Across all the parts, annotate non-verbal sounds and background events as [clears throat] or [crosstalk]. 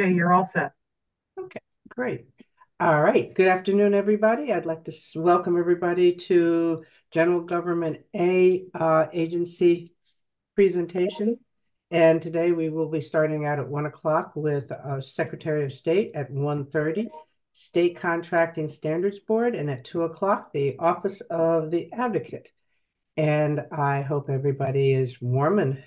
Okay, you're all set. Okay, great. All right. Good afternoon, everybody. I'd like to welcome everybody to General Government A uh, Agency presentation. And today we will be starting out at 1 o'clock with uh, Secretary of State at 1.30, State Contracting Standards Board, and at 2 o'clock, the Office of the Advocate. And I hope everybody is warm and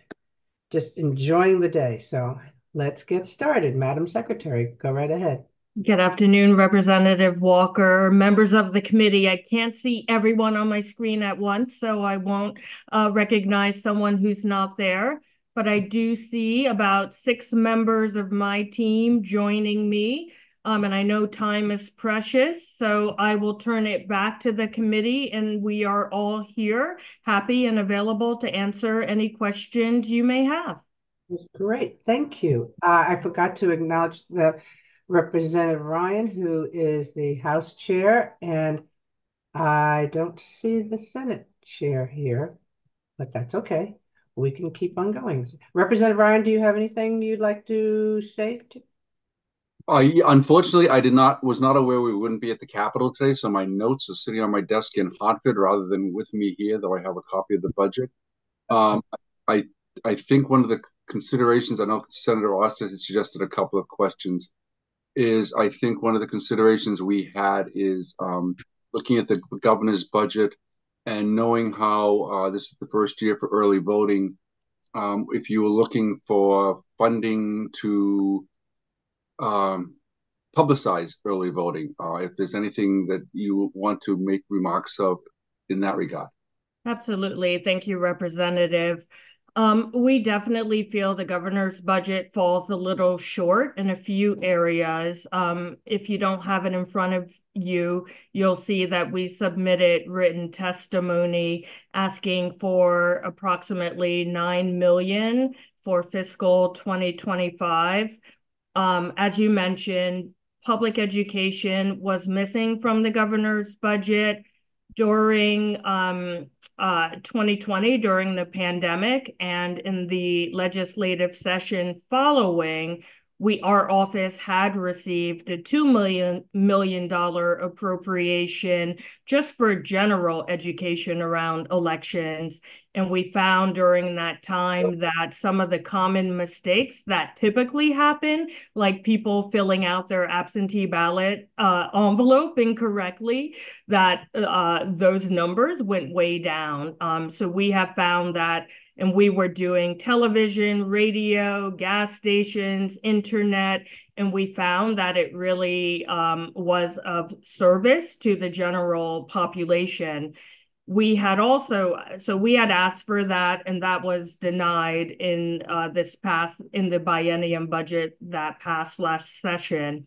just enjoying the day. So let's get started. Madam Secretary, go right ahead. Good afternoon, Representative Walker, members of the committee. I can't see everyone on my screen at once, so I won't uh, recognize someone who's not there. But I do see about six members of my team joining me. Um, and I know time is precious, so I will turn it back to the committee, and we are all here, happy and available to answer any questions you may have. Great. Thank you. Uh, I forgot to acknowledge the Representative Ryan, who is the House Chair, and I don't see the Senate Chair here, but that's okay. We can keep on going. Representative Ryan, do you have anything you'd like to say? To uh, unfortunately, I did not was not aware we wouldn't be at the Capitol today, so my notes are sitting on my desk in Hartford rather than with me here, though I have a copy of the budget. Um, I I think one of the considerations I know Senator Osten had suggested a couple of questions is I think one of the considerations we had is um, looking at the governor's budget and knowing how uh, this is the first year for early voting. Um, if you were looking for funding to um, publicize early voting, uh, if there's anything that you want to make remarks of in that regard. Absolutely. Thank you, Representative. Um, we definitely feel the governor's budget falls a little short in a few areas. Um, if you don't have it in front of you, you'll see that we submitted written testimony asking for approximately 9 million for fiscal 2025. Um, as you mentioned, public education was missing from the governor's budget during um, uh, 2020 during the pandemic and in the legislative session following, we our office had received a two million million dollar appropriation just for general education around elections and we found during that time that some of the common mistakes that typically happen like people filling out their absentee ballot uh, envelope incorrectly that uh, those numbers went way down um, so we have found that and we were doing television, radio, gas stations, internet, and we found that it really um, was of service to the general population. We had also, so we had asked for that, and that was denied in uh, this past, in the biennium budget that passed last session.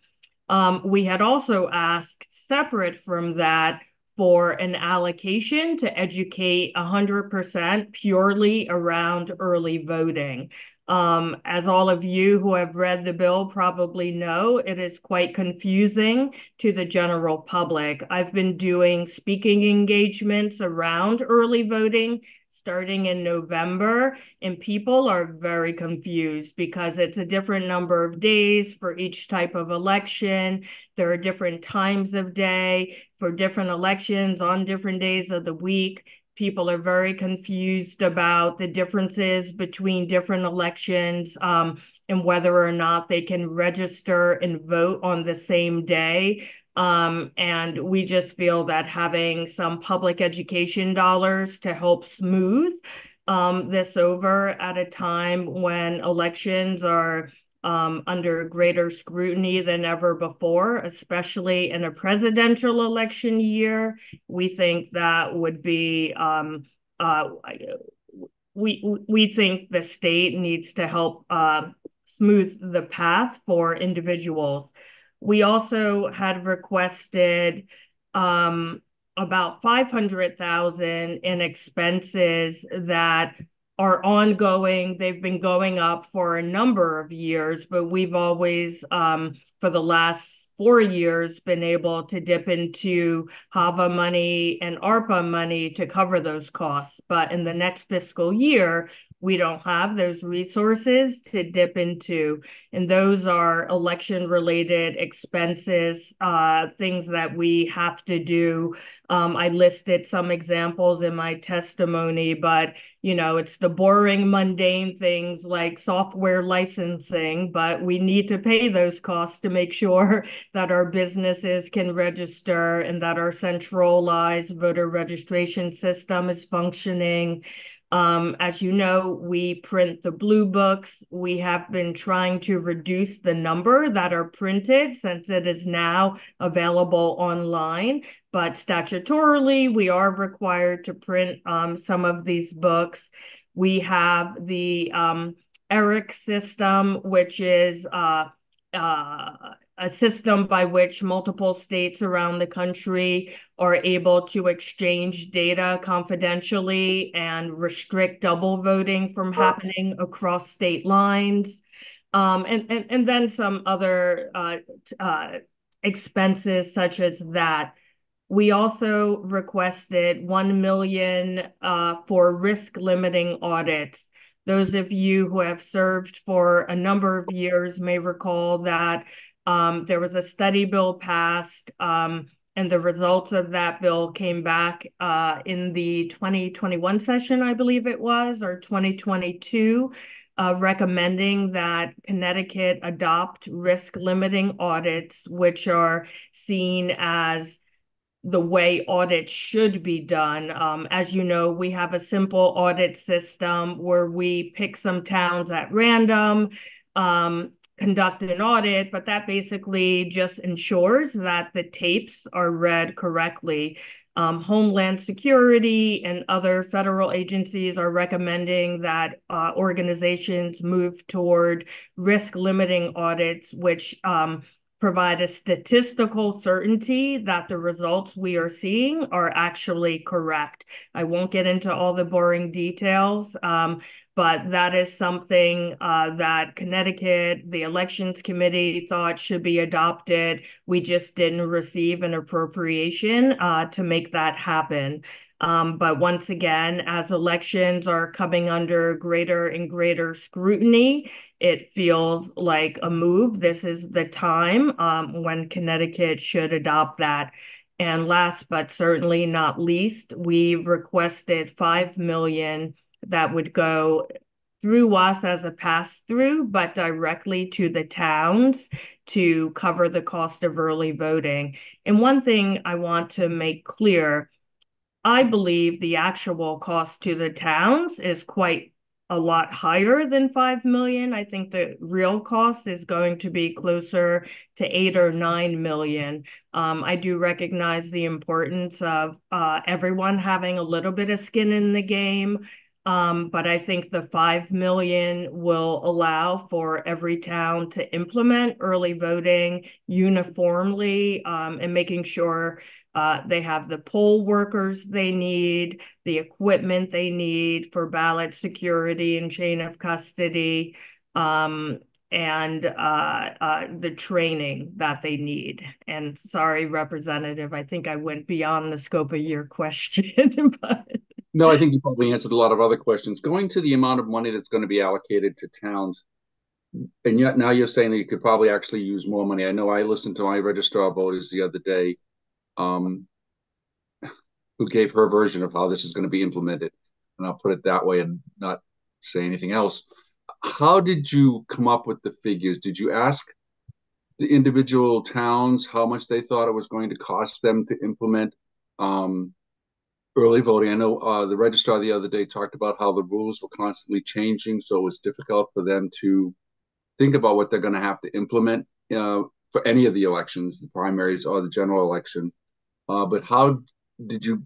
Um, we had also asked separate from that for an allocation to educate 100% purely around early voting. Um, as all of you who have read the bill probably know, it is quite confusing to the general public. I've been doing speaking engagements around early voting starting in November, and people are very confused because it's a different number of days for each type of election. There are different times of day for different elections on different days of the week. People are very confused about the differences between different elections um, and whether or not they can register and vote on the same day. Um, and we just feel that having some public education dollars to help smooth um, this over at a time when elections are um, under greater scrutiny than ever before, especially in a presidential election year. We think that would be, um, uh, we, we think the state needs to help uh, smooth the path for individuals. We also had requested um, about 500,000 in expenses that are ongoing. They've been going up for a number of years, but we've always, um, for the last four years been able to dip into HAVA money and ARPA money to cover those costs. But in the next fiscal year, we don't have those resources to dip into. And those are election related expenses, uh, things that we have to do. Um, I listed some examples in my testimony, but you know, it's the boring, mundane things like software licensing, but we need to pay those costs to make sure [laughs] that our businesses can register and that our centralized voter registration system is functioning. Um, as you know, we print the blue books. We have been trying to reduce the number that are printed since it is now available online. But statutorily, we are required to print um, some of these books. We have the um, ERIC system, which is uh, uh, a system by which multiple states around the country are able to exchange data confidentially and restrict double voting from happening across state lines. Um, and, and, and then some other uh, uh, expenses such as that. We also requested 1 million uh, for risk limiting audits. Those of you who have served for a number of years may recall that um, there was a study bill passed, um, and the results of that bill came back uh, in the 2021 session, I believe it was, or 2022, uh, recommending that Connecticut adopt risk limiting audits, which are seen as the way audits should be done. Um, as you know, we have a simple audit system where we pick some towns at random. Um, conduct an audit, but that basically just ensures that the tapes are read correctly. Um, Homeland Security and other federal agencies are recommending that uh, organizations move toward risk limiting audits, which um, provide a statistical certainty that the results we are seeing are actually correct. I won't get into all the boring details, um, but that is something uh, that Connecticut, the elections committee thought should be adopted. We just didn't receive an appropriation uh, to make that happen. Um, but once again, as elections are coming under greater and greater scrutiny, it feels like a move. This is the time um, when Connecticut should adopt that. And last but certainly not least, we've requested 5 million that would go through us as a pass through, but directly to the towns to cover the cost of early voting. And one thing I want to make clear I believe the actual cost to the towns is quite a lot higher than 5 million. I think the real cost is going to be closer to 8 or 9 million. Um, I do recognize the importance of uh, everyone having a little bit of skin in the game um, but I think the 5 million will allow for every town to implement early voting uniformly um, and making sure uh, they have the poll workers they need, the equipment they need for ballot security and chain of custody, um, and uh, uh, the training that they need. And sorry, Representative, I think I went beyond the scope of your [laughs] question, but. No, I think you probably answered a lot of other questions. Going to the amount of money that's going to be allocated to towns, and yet now you're saying that you could probably actually use more money. I know I listened to my registrar voters the other day, um, who gave her version of how this is going to be implemented, and I'll put it that way and not say anything else. How did you come up with the figures? Did you ask the individual towns how much they thought it was going to cost them to implement? Um, early voting. I know uh, the registrar the other day talked about how the rules were constantly changing, so it was difficult for them to think about what they're going to have to implement uh, for any of the elections, the primaries or the general election. Uh, but how did you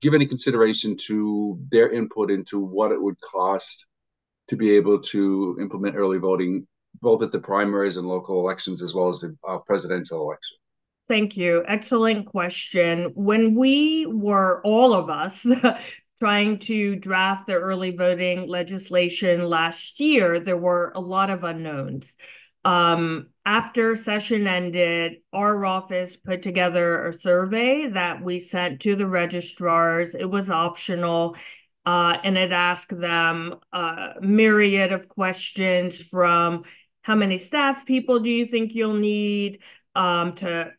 give any consideration to their input into what it would cost to be able to implement early voting, both at the primaries and local elections, as well as the uh, presidential election? Thank you. Excellent question. When we were, all of us, [laughs] trying to draft the early voting legislation last year, there were a lot of unknowns. Um, after session ended, our office put together a survey that we sent to the registrars. It was optional. Uh, and it asked them a myriad of questions from how many staff people do you think you'll need um, to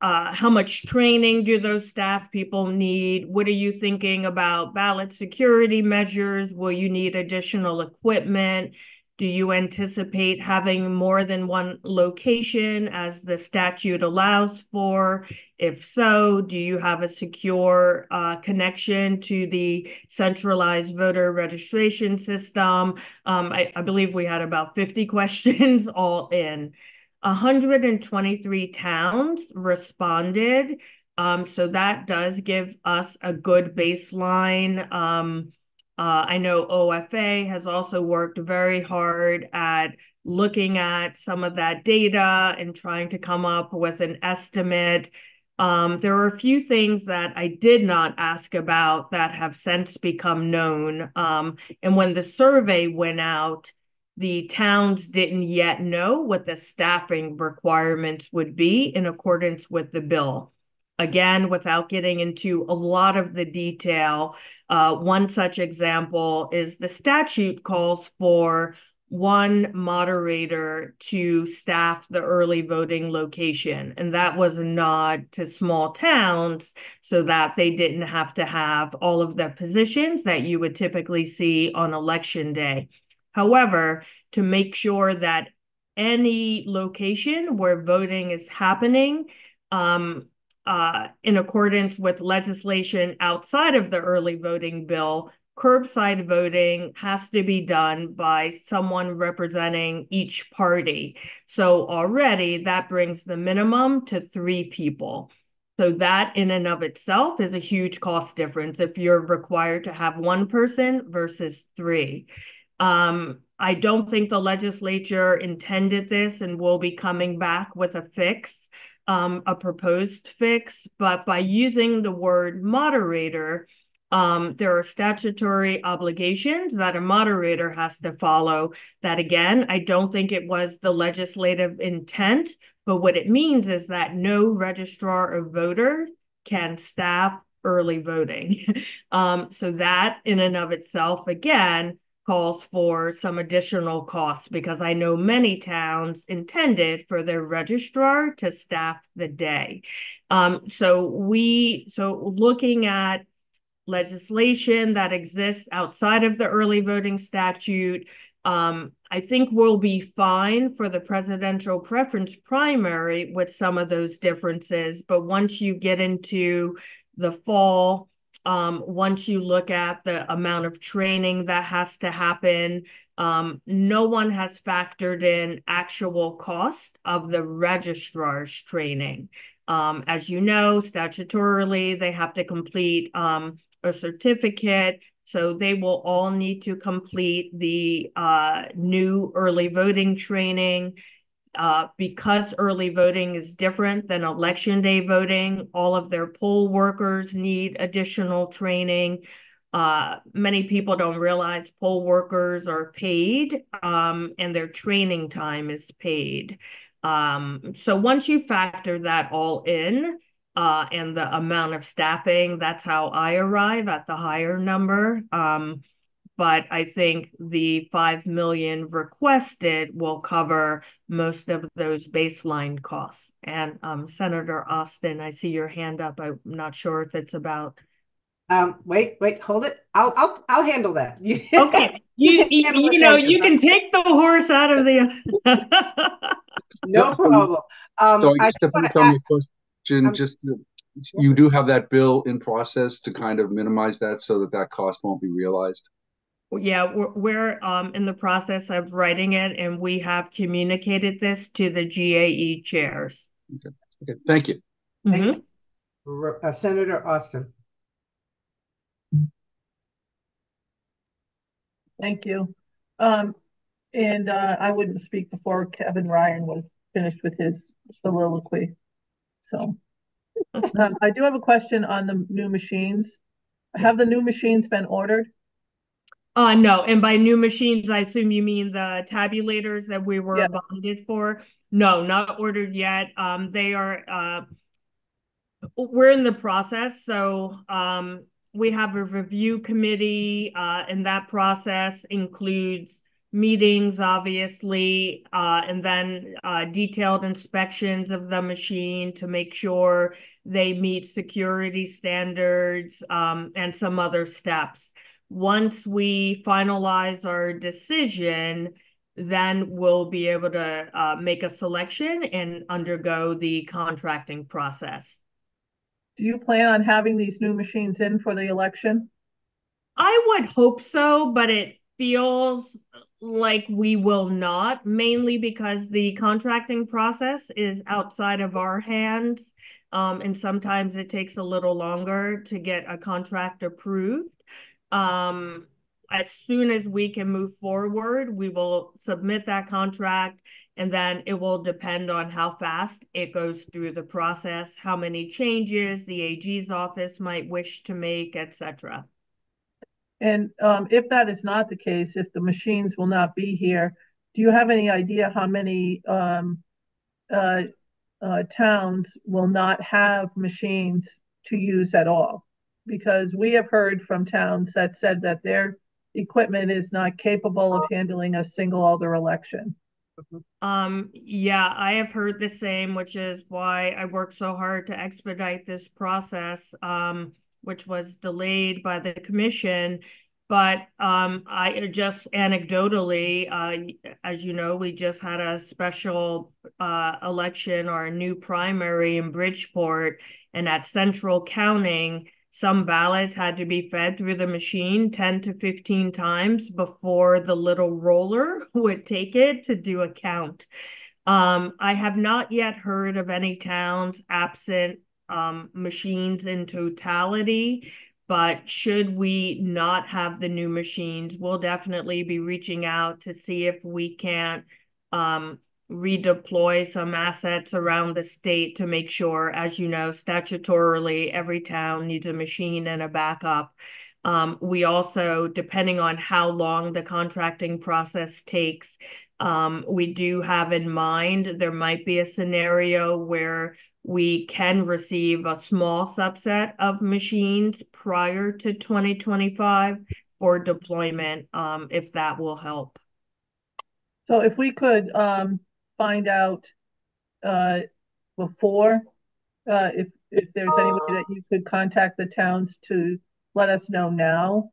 uh, how much training do those staff people need? What are you thinking about ballot security measures? Will you need additional equipment? Do you anticipate having more than one location as the statute allows for? If so, do you have a secure uh, connection to the centralized voter registration system? Um, I, I believe we had about 50 [laughs] questions all in. 123 towns responded. Um, so that does give us a good baseline. Um, uh, I know OFA has also worked very hard at looking at some of that data and trying to come up with an estimate. Um, there are a few things that I did not ask about that have since become known. Um, and when the survey went out, the towns didn't yet know what the staffing requirements would be in accordance with the bill. Again, without getting into a lot of the detail, uh, one such example is the statute calls for one moderator to staff the early voting location. And that was a nod to small towns so that they didn't have to have all of the positions that you would typically see on election day. However, to make sure that any location where voting is happening um, uh, in accordance with legislation outside of the early voting bill, curbside voting has to be done by someone representing each party. So already that brings the minimum to three people. So that in and of itself is a huge cost difference if you're required to have one person versus three. Um, I don't think the legislature intended this and will be coming back with a fix, um, a proposed fix. But by using the word moderator, um, there are statutory obligations that a moderator has to follow. That again, I don't think it was the legislative intent, but what it means is that no registrar of voter can staff early voting. [laughs] um, so that in and of itself, again, calls for some additional costs because I know many towns intended for their registrar to staff the day. Um, so we, so looking at legislation that exists outside of the early voting statute, um, I think we'll be fine for the presidential preference primary with some of those differences. But once you get into the fall, um, once you look at the amount of training that has to happen, um, no one has factored in actual cost of the registrar's training. Um, as you know, statutorily, they have to complete um, a certificate. So they will all need to complete the uh, new early voting training. Uh, because early voting is different than election day voting, all of their poll workers need additional training. Uh, many people don't realize poll workers are paid um, and their training time is paid. Um, so once you factor that all in uh, and the amount of staffing, that's how I arrive at the higher number. Um, but I think the 5 million requested will cover most of those baseline costs. And um, Senator Osten, I see your hand up. I'm not sure if it's about. Um, wait, wait, hold it. I'll, I'll, I'll handle that. [laughs] okay, you, you, you know, you can take the horse out of the. no [laughs] problem. Um, so I guess to become your question, um, just to, you do have that bill in process to kind of minimize that so that that cost won't be realized. Yeah, we're, we're um, in the process of writing it, and we have communicated this to the GAE chairs. Okay, okay. thank you. Mm -hmm. Thank you. Uh, Senator Osten. Thank you. Um, and uh, I wouldn't speak before Kevin Ryan was finished with his soliloquy. So [laughs] um, I do have a question on the new machines. Have the new machines been ordered? Uh, no, and by new machines, I assume you mean the tabulators that we were yeah. bonded for. No, not ordered yet. Um, they are, uh, we're in the process, so, um, we have a review committee, uh, and that process includes meetings, obviously, uh, and then, uh, detailed inspections of the machine to make sure they meet security standards, um, and some other steps. Once we finalize our decision, then we'll be able to uh, make a selection and undergo the contracting process. Do you plan on having these new machines in for the election? I would hope so, but it feels like we will not, mainly because the contracting process is outside of our hands. Um, and sometimes it takes a little longer to get a contract approved. Um, as soon as we can move forward, we will submit that contract and then it will depend on how fast it goes through the process, how many changes the AG's office might wish to make, etc. And um, if that is not the case, if the machines will not be here, do you have any idea how many um, uh, uh, towns will not have machines to use at all? Because we have heard from towns that said that their equipment is not capable of handling a single alder election. Um, yeah, I have heard the same, which is why I worked so hard to expedite this process, um, which was delayed by the commission. But um, I just anecdotally, uh, as you know, we just had a special uh, election or a new primary in Bridgeport, and at central counting, some ballots had to be fed through the machine 10 to 15 times before the little roller [laughs] would take it to do a count. Um, I have not yet heard of any towns absent um, machines in totality, but should we not have the new machines, we'll definitely be reaching out to see if we can't um, redeploy some assets around the state to make sure, as you know, statutorily, every town needs a machine and a backup. Um, we also, depending on how long the contracting process takes, um, we do have in mind there might be a scenario where we can receive a small subset of machines prior to 2025 for deployment, um, if that will help. So if we could um, find out uh, before uh, if if there's any way that you could contact the towns to let us know now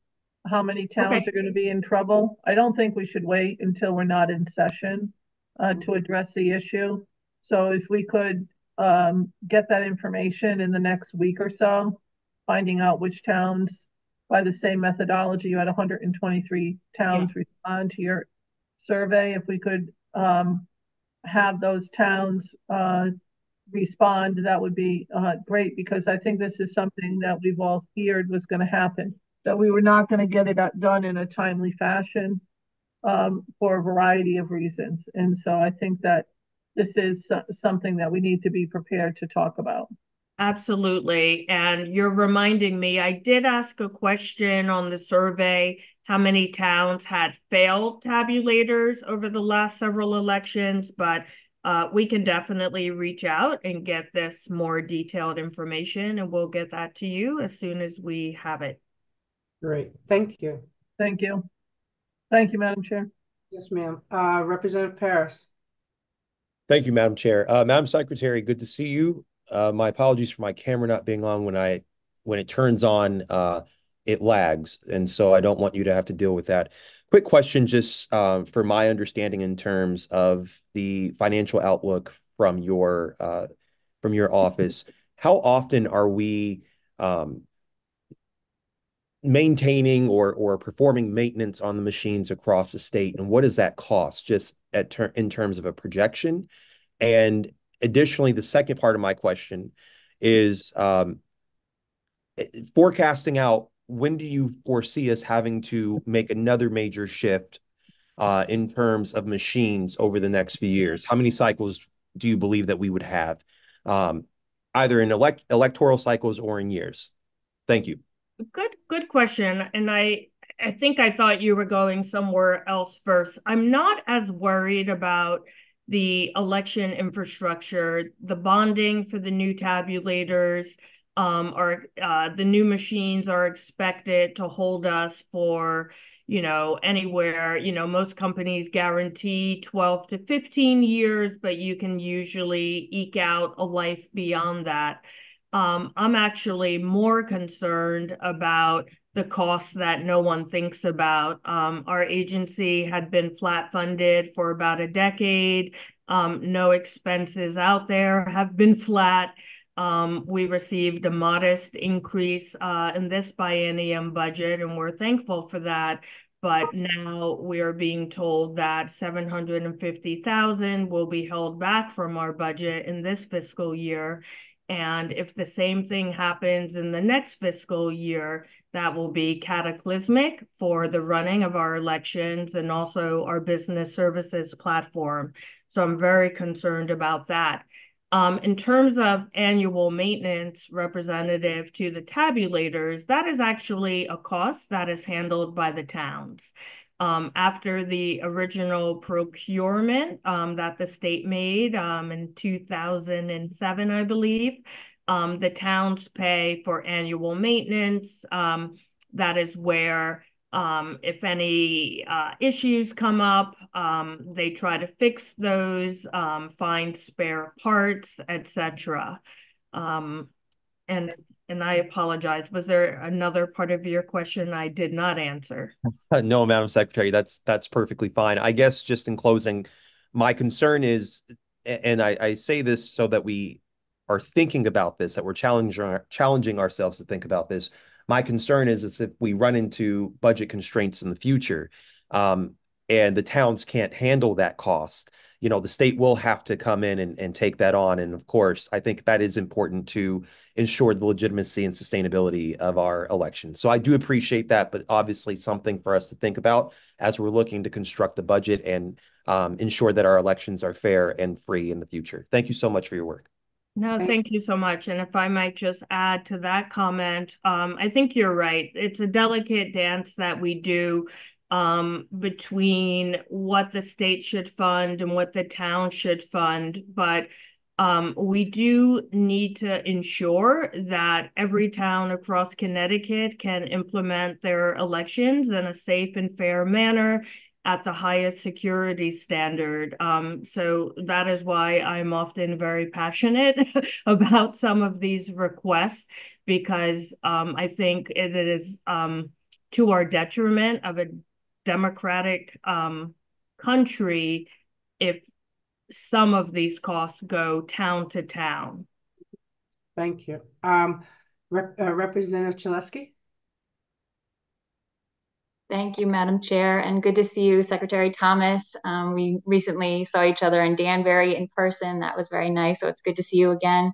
how many towns Okay. are going to be in trouble. I don't think we should wait until we're not in session uh, to address the issue. So if we could um, get that information in the next week or so, finding out which towns, by the same methodology, you had 123 towns respond to your survey. If we could um, have those towns uh, respond, that would be uh, great because I think this is something that we've all feared was going to happen, that we were not going to get it done in a timely fashion um, for a variety of reasons. And so I think that this is something that we need to be prepared to talk about. Absolutely. And you're reminding me, I did ask a question on the survey how many towns had failed tabulators over the last several elections, but uh, we can definitely reach out and get this more detailed information, and we'll get that to you as soon as we have it. Great, thank you. Thank you. Thank you, Madam Chair. Yes, ma'am. Uh, Representative Paris. Thank you, Madam Chair. Uh, Madam Secretary, good to see you. Uh, my apologies for my camera not being on when I when it turns on. Uh, it lags. And so I don't want you to have to deal with that. Quick question, just um, for my understanding in terms of the financial outlook from your uh, from your office. How often are we um, maintaining or or performing maintenance on the machines across the state, and what does that cost, just at ter in terms of a projection? And additionally, the second part of my question is um, forecasting out when do you foresee us having to make another major shift uh, in terms of machines over the next few years? How many cycles do you believe that we would have, um, either in elect electoral cycles or in years? Thank you. Good, good question. And I, I think I thought you were going somewhere else first. I'm not as worried about the election infrastructure, the bonding for the new tabulators, um, are uh, the new machines are expected to hold us for you know anywhere you know most companies guarantee 12 to 15 years but you can usually eke out a life beyond that. Um, i'm actually more concerned about the costs that no one thinks about. Um, our agency had been flat funded for about a decade. Um, no expenses out there have been flat we received a modest increase uh, in this biennium budget, and we're thankful for that. But now we are being told that 750,000 will be held back from our budget in this fiscal year. And if the same thing happens in the next fiscal year, that will be cataclysmic for the running of our elections and also our business services platform. So I'm very concerned about that. Um, in terms of annual maintenance representative to the tabulators, that is actually a cost that is handled by the towns. Um, after the original procurement um, that the state made um, in 2007, I believe, um, the towns pay for annual maintenance. Um, that is where um, if any uh, issues come up, um, they try to fix those, um, find spare parts, etc. Um, and and I apologize. Was there another part of your question I did not answer? [laughs] no, Madam Secretary, that's that's perfectly fine. I guess just in closing, my concern is, and I, I say this so that we are thinking about this, that we're challenging challenging ourselves to think about this my concern is, is if we run into budget constraints in the future um, and the towns can't handle that cost, you know, the state will have to come in and, and take that on. And of course, I think that is important to ensure the legitimacy and sustainability of our elections. So I do appreciate that, but obviously something for us to think about as we're looking to construct the budget and um, ensure that our elections are fair and free in the future. Thank you so much for your work. No, thank you so much. And if I might just add to that comment, um, I think you're right. It's a delicate dance that we do um, between what the state should fund and what the town should fund. But um, we do need to ensure that every town across Connecticut can implement their elections in a safe and fair manner at the highest security standard. Um, so that is why I'm often very passionate [laughs] about some of these requests because um, I think it is um, to our detriment of a democratic um, country if some of these costs go town to town. Thank you. Um, Rep uh, Representative Chaleski? Thank you, Madam Chair, and good to see you, Secretary Thomas. Um, we recently saw each other in Danbury in person. That was very nice, so it's good to see you again.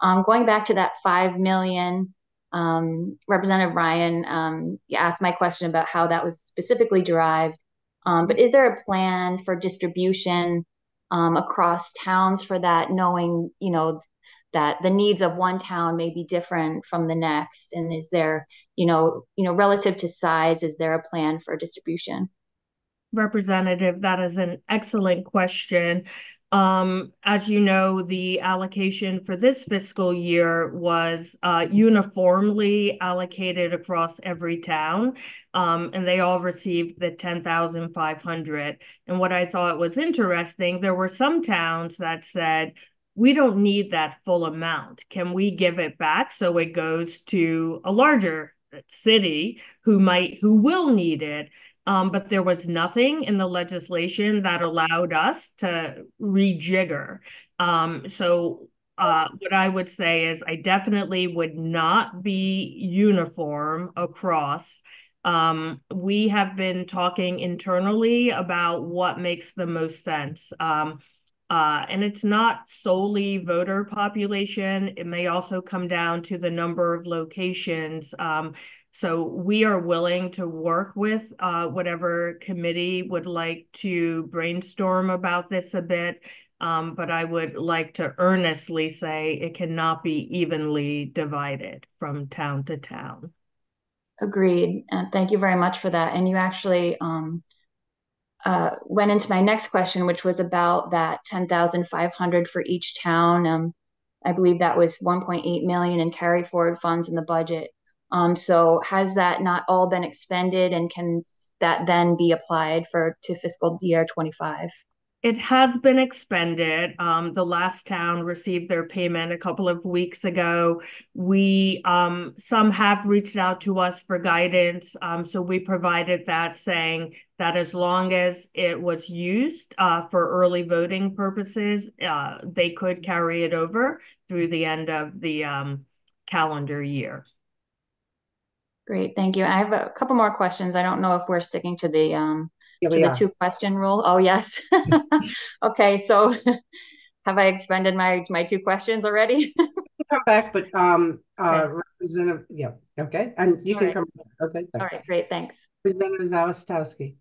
Um, going back to that 5 million, um, Representative Ryan um, asked my question about how that was specifically derived, um, but is there a plan for distribution um, across towns for that, knowing, you know, that the needs of one town may be different from the next? And is there you know you know relative to size is there a plan for distribution? Representative that is an excellent question. Um, as you know, the allocation for this fiscal year was uh, uniformly allocated across every town, um, and they all received the 10,500. And what I thought was interesting, there were some towns that said, we don't need that full amount. Can we give it back so it goes to a larger city who might who will need it? Um, but there was nothing in the legislation that allowed us to rejigger. Um, so uh, what I would say is I definitely would not be uniform across. Um, we have been talking internally about what makes the most sense. Um, uh, and it's not solely voter population. It may also come down to the number of locations. Um, so we are willing to work with uh, whatever committee would like to brainstorm about this a bit. Um, but I would like to earnestly say it cannot be evenly divided from town to town. Agreed. And thank you very much for that. And you actually um, uh, went into my next question, which was about that 10,500 for each town. Um, I believe that was 1.8 million in carry forward funds in the budget. Um, so has that not all been expended and can that then be applied for to fiscal year 25? It has been expended. Um, the last town received their payment a couple of weeks ago. We um, some have reached out to us for guidance, um, so we provided that saying that as long as it was used uh, for early voting purposes, uh, they could carry it over through the end of the um, calendar year. Great, thank you. I have a couple more questions. I don't know if we're sticking to the um, Yeah, to the are. two question rule. Oh, yes. [laughs] Okay, so [laughs] have I expended my my two questions already? [laughs] Come back, but um, uh, Okay. Representative, yeah, okay, and you All can right. come, back. okay. All right, great, thanks. Representative Zawistowski.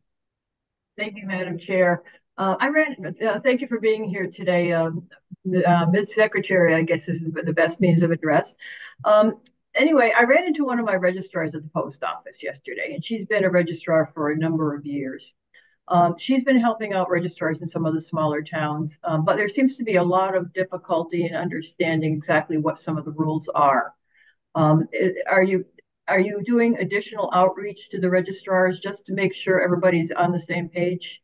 Thank you, Madam Chair. Uh, I ran, uh, thank you for being here today. Um, the, uh, Ms. Secretary, I guess this is the best means of address. Um, anyway, I ran into one of my registrars at the post office yesterday, and she's been a registrar for a number of years. Um, she's been helping out registrars in some of the smaller towns, um, but there seems to be a lot of difficulty in understanding exactly what some of the rules are. Um, are you are you doing additional outreach to the registrars just to make sure everybody's on the same page?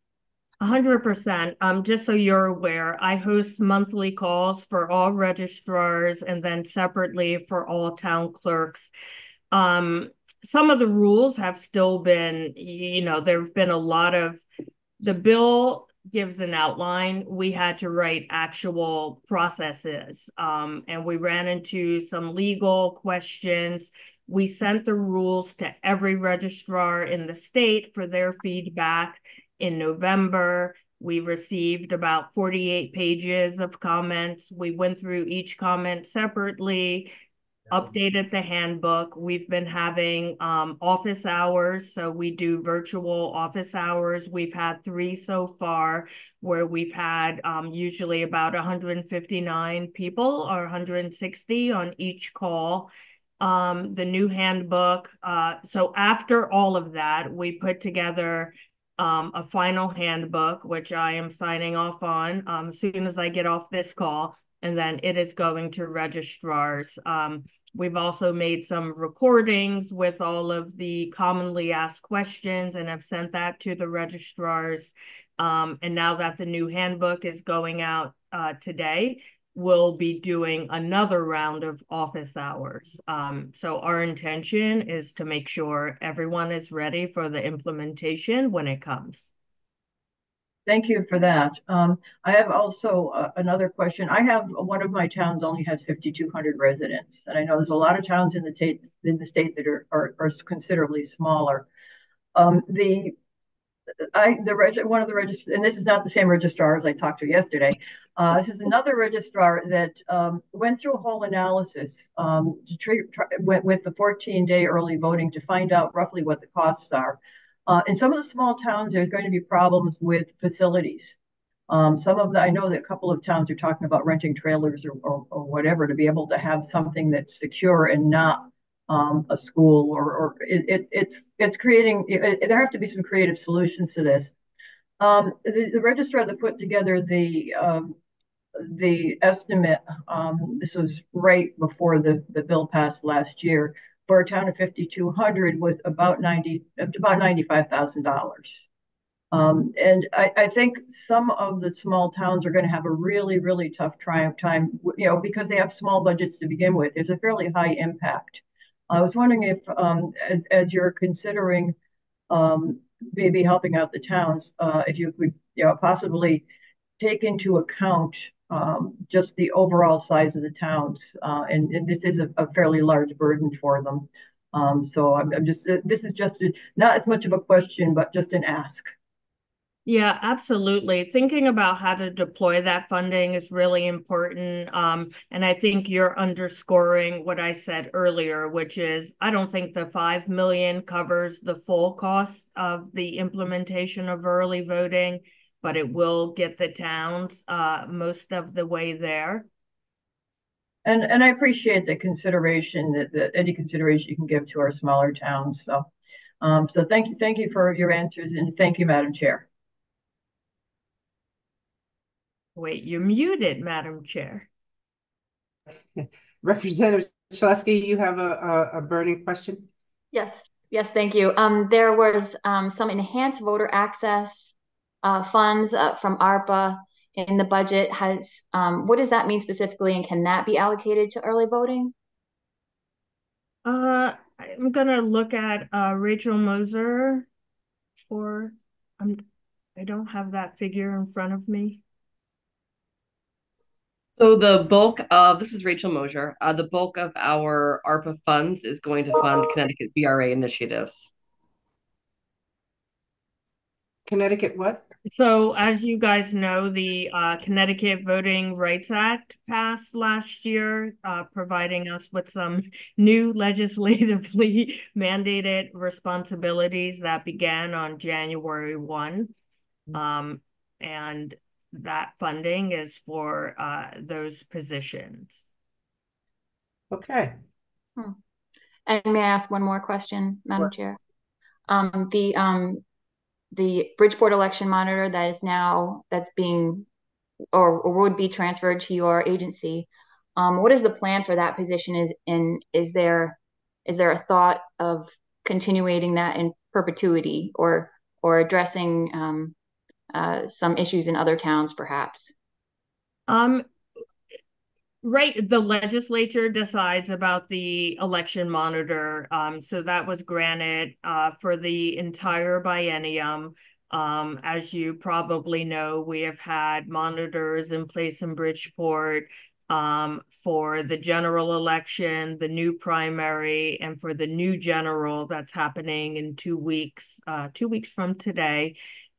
A hundred percent. Um, just so you're aware, I host monthly calls for all registrars and then separately for all town clerks. Um, some of the rules have still been, you know, there've been a lot of, the bill gives an outline. We had to write actual processes. Um, and we ran into some legal questions. We sent the rules to every registrar in the state for their feedback in November. We received about 48 pages of comments. We went through each comment separately, updated the handbook. We've been having um, office hours. So we do virtual office hours. We've had three so far where we've had um, usually about 159 people or 160 on each call um, the new handbook. Uh, so after all of that, we put together um, a final handbook, which I am signing off on um, as soon as I get off this call, and then it is going to registrars. Um, we've also made some recordings with all of the commonly asked questions and have sent that to the registrars. Um, and now that the new handbook is going out uh, today, we'll be doing another round of office hours. Um, so our intention is to make sure everyone is ready for the implementation when it comes. Thank you for that. Um, I have also uh, another question. I have one of my towns only has 5,200 residents, and I know there's a lot of towns in the state in the state that are are, are considerably smaller. Um, the I the reg one of the registrar, and this is not the same registrar as I talked to yesterday. Uh, this is another registrar that um, went through a whole analysis um, to went with the 14 day early voting to find out roughly what the costs are. Uh, in some of the small towns, there's going to be problems with facilities. Um, some of the, I know that a couple of towns are talking about renting trailers or, or, or whatever to be able to have something that's secure and not um, a school or, or it, it, it's it's creating. It, there have to be some creative solutions to this. Um, the, the, registrar that put together the um, the estimate. Um, this was right before the the bill passed last year for a town of 5,200 was about 90, about $95,000. Um, and I, I, think some of the small towns are going to have a really, really tough time, time, you know, because they have small budgets to begin with. There's a fairly high impact. I was wondering if, um, as, as, you're considering um, maybe helping out the towns, uh, if you could, you know, possibly take into account um, just the overall size of the towns. Uh, and, and, this is a, a, fairly large burden for them. Um, so I'm, I'm, just, this is just a, not as much of a question, but just an ask. Yeah, absolutely. Thinking about how to deploy that funding is really important. Um, and I think you're underscoring what I said earlier, which is I don't think the 5 million covers the full cost of the implementation of early voting but it will get the towns uh, most of the way there. And and I appreciate the consideration that, that any consideration you can give to our smaller towns. So, um, so thank you, thank you for your answers, and thank you, Madam Chair. Wait, you're muted, Madam Chair. [laughs] Representative Chalesky, you have a, a, a burning question? Yes, yes, thank you. Um, there was um, some enhanced voter access uh, funds uh, from ARPA in the budget. Has um, what does that mean specifically, and can that be allocated to early voting? Uh, I'm gonna look at uh, Rachel Moser for, I'm, I don't have that figure in front of me. So the bulk of this is Rachel Moser, Uh, the bulk of our ARPA funds is going to fund Connecticut VRA initiatives. Connecticut what? So, as you guys know, the uh, Connecticut Voting Rights Act passed last year, uh, providing us with some [laughs] new legislatively [laughs] mandated responsibilities that began on January 1. Um, and that funding is for uh, those positions. Okay. Hmm. And may I ask one more question, Madam Sure. Chair? Um, the um, the Bridgeport election monitor that is now that's being or, or would be transferred to your agency. Um, what is the plan for that position? Is in is there is there a thought of continuing that in perpetuity or or addressing um, uh, some issues in other towns, perhaps? Um, right, the legislature decides about the election monitor. Um, so that was granted uh, for the entire biennium. Um, as you probably know, we have had monitors in place in Bridgeport um, for the general election, the new primary, and for the new general that's happening in two weeks, uh, two weeks from today.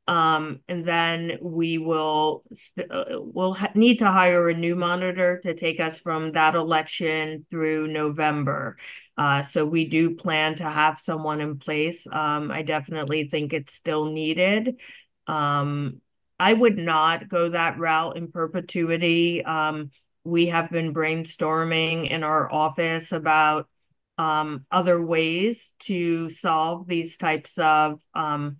Um, and then we will uh, we'll need to hire a new monitor to take us from that election through November. Uh, so we do plan to have someone in place. Um, I definitely think it's still needed. Um, I would not go that route in perpetuity. Um, we have been brainstorming in our office about um, other ways to solve these types of um,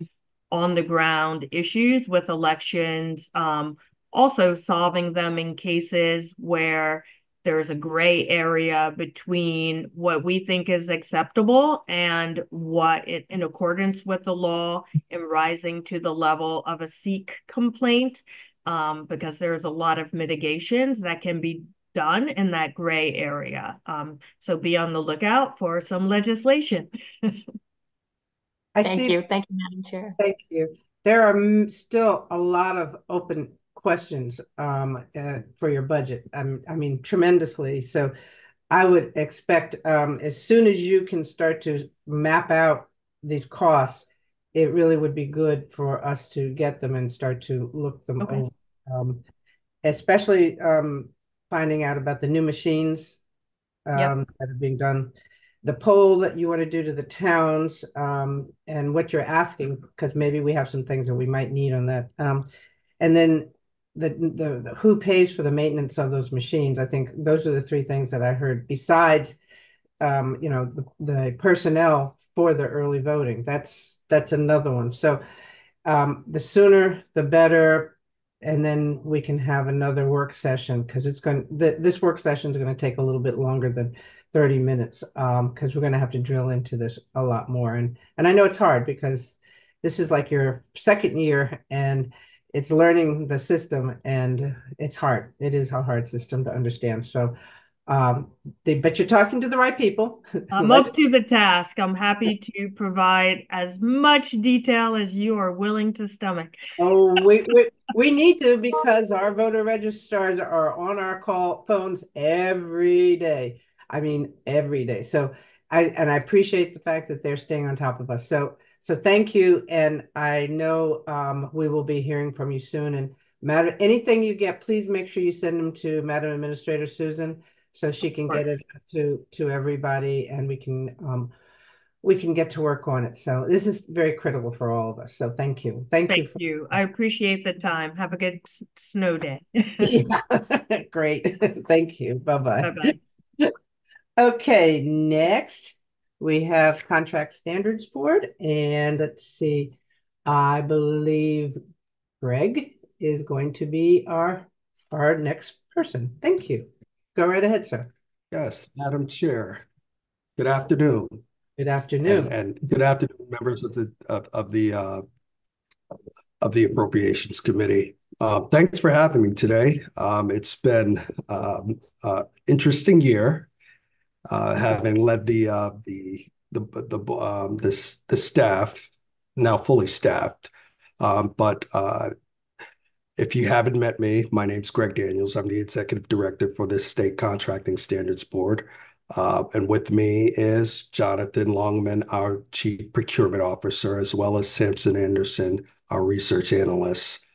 on the ground issues with elections, um, also solving them in cases where there's a gray area between what we think is acceptable and what it, in accordance with the law and rising to the level of a SEEC complaint um, because there's a lot of mitigations that can be done in that gray area. Um, so be on the lookout for some legislation. [laughs] I Thank see. you. Thank you, Madam Chair. Thank you. There are still a lot of open questions um, uh, for your budget. Um, I mean, tremendously. So I would expect um, as soon as you can start to map out these costs, it really would be good for us to get them and start to look them Okay. over. Um, especially um, finding out about the new machines Yep. um, that are being done the poll that you want to do to the towns um, and what you're asking, because maybe we have some things that we might need on that. Um, and then the, the, the who pays for the maintenance of those machines. I think those are the three things that I heard besides um, you know, the, the personnel for the early voting. That's that's another one. So um, the sooner the better. And then we can have another work session because it's going th this work session is going to take a little bit longer than 30 minutes um because we're going to have to drill into this a lot more and and I know it's hard because this is like your second year and it's learning the system and it's hard it is a hard system to understand so um they but you're talking to the right people [laughs] I'm up to the task. I'm happy [laughs] to provide as much detail as you are willing to stomach. Oh, [laughs] we, we, we need to because our voter registrars are on our call phones every day. I mean, every day. So I, and I appreciate the fact that they're staying on top of us. So, so thank you. And I know, um, we will be hearing from you soon and matter, anything you get, please make sure you send them to Madam Administrator Susan so she can get it to, to everybody and we can, um, we can get to work on it. So this is very critical for all of us. So thank you. Thank you. Thank for- you. I appreciate the time. Have a good s- snow day. [laughs] [laughs] Great. [laughs] Thank you. Bye-bye. Bye-bye. Okay, next we have Contract Standards Board, and let's see. I believe Greg is going to be our our next person. Thank you. Go right ahead, sir. Yes, Madam Chair. Good afternoon. Good And, afternoon. and good afternoon, members of the, of, of the, uh, of the Appropriations Committee. Uh, thanks for having me today. Um, it's been, um, uh, interesting year. Uh, having led the, uh, the, the, the, um, this, the staff, now fully staffed. Um, but, uh, if you haven't met me, my name's Greg Daniels. I'm the Executive Director for the State Contracting Standards Board. Uh, and with me is Jonathan Longman, our Chief Procurement Officer, as well as Samson Anderson, our Research Analyst.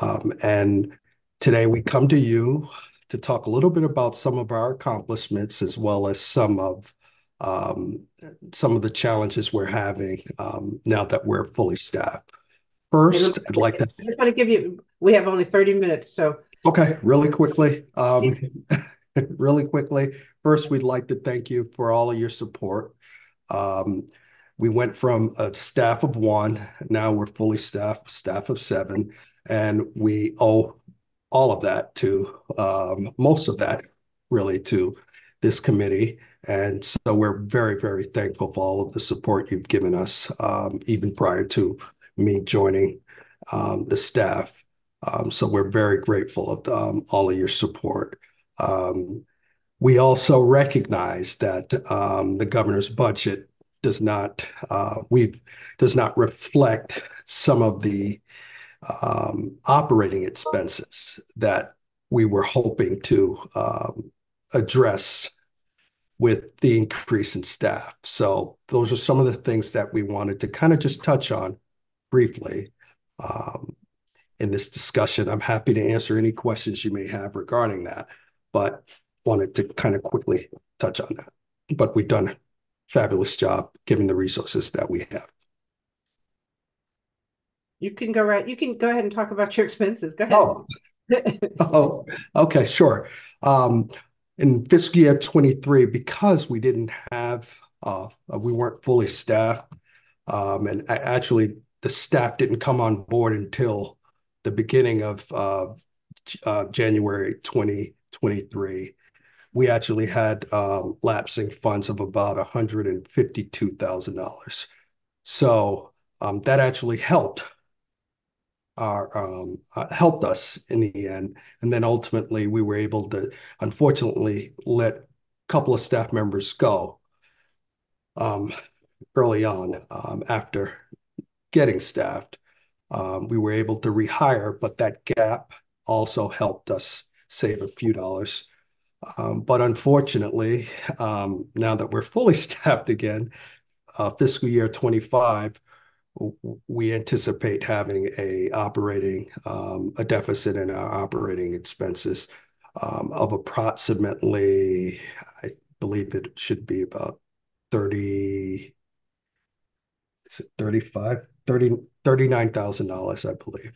Um, and today we come to you to talk a little bit about some of our accomplishments as well as some of um, some of the challenges we're having um, now that we're fully staffed. First, I'd like to I just want to give you, we have only 30 minutes, so Okay, really quickly, um, [laughs] really quickly. First, we'd like to thank you for all of your support. Um, we went from a staff of one, now we're fully staffed, staff of seven, and we owe all of that to, um, most of that really to this committee. And so we're very, very thankful for all of the support you've given us, um, even prior to me joining, um, the staff. Um, so we're very grateful of um, all of your support. Um, we also recognize that the governor's budget does not uh, we does not reflect some of the operating expenses that we were hoping to um, address with the increase in staff. So those are some of the things that we wanted to kind of just touch on briefly. Um, in this discussion. I'm happy to answer any questions you may have regarding that, but wanted to kind of quickly touch on that. But we've done a fabulous job given the resources that we have. You can go right, you can go ahead and talk about your expenses. Go Oh, ahead. [laughs] oh, okay, sure. Um, in fiscal year 23, because we didn't have, uh, we weren't fully staffed, um, and a- actually the staff didn't come on board until the beginning of uh, uh, January 2023. We actually had um, lapsing funds of about $152,000. So um, that actually helped our um, uh, helped us in the end. And then ultimately, we were able to, unfortunately, let a couple of staff members go um, early on um, after getting staffed. Um, we were able to rehire, but that gap also helped us save a few dollars. Um, but unfortunately, um, now that we're fully [laughs] staffed again, uh, fiscal year 25, we anticipate having a operating um, a deficit in our operating expenses um, of approximately, I believe it should be about 30, 35, 30, $39,000, I believe.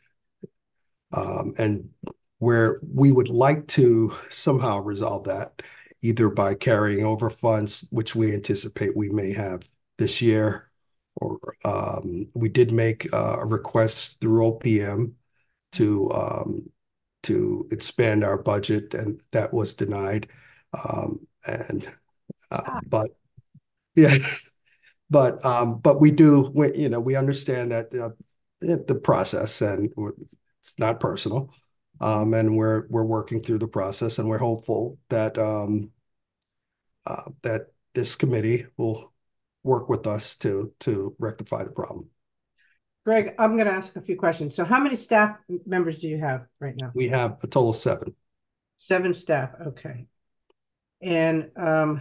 Um, and where we would like to somehow resolve that, either by carrying over funds, which we anticipate we may have this year, or um, we did make uh, a request through OPM to um, to expand our budget, and that was denied. Um, and uh, but yeah, [laughs] but um, but we do, we, you know, we understand that uh, the process, and it's not personal. Um, and we're we're working through the process, and we're hopeful that um, uh, that this committee will work with us to to rectify the problem. Greg, I'm going to ask a few questions. So how many staff members do you have right now? We have a total of seven. Seven staff, okay. And um,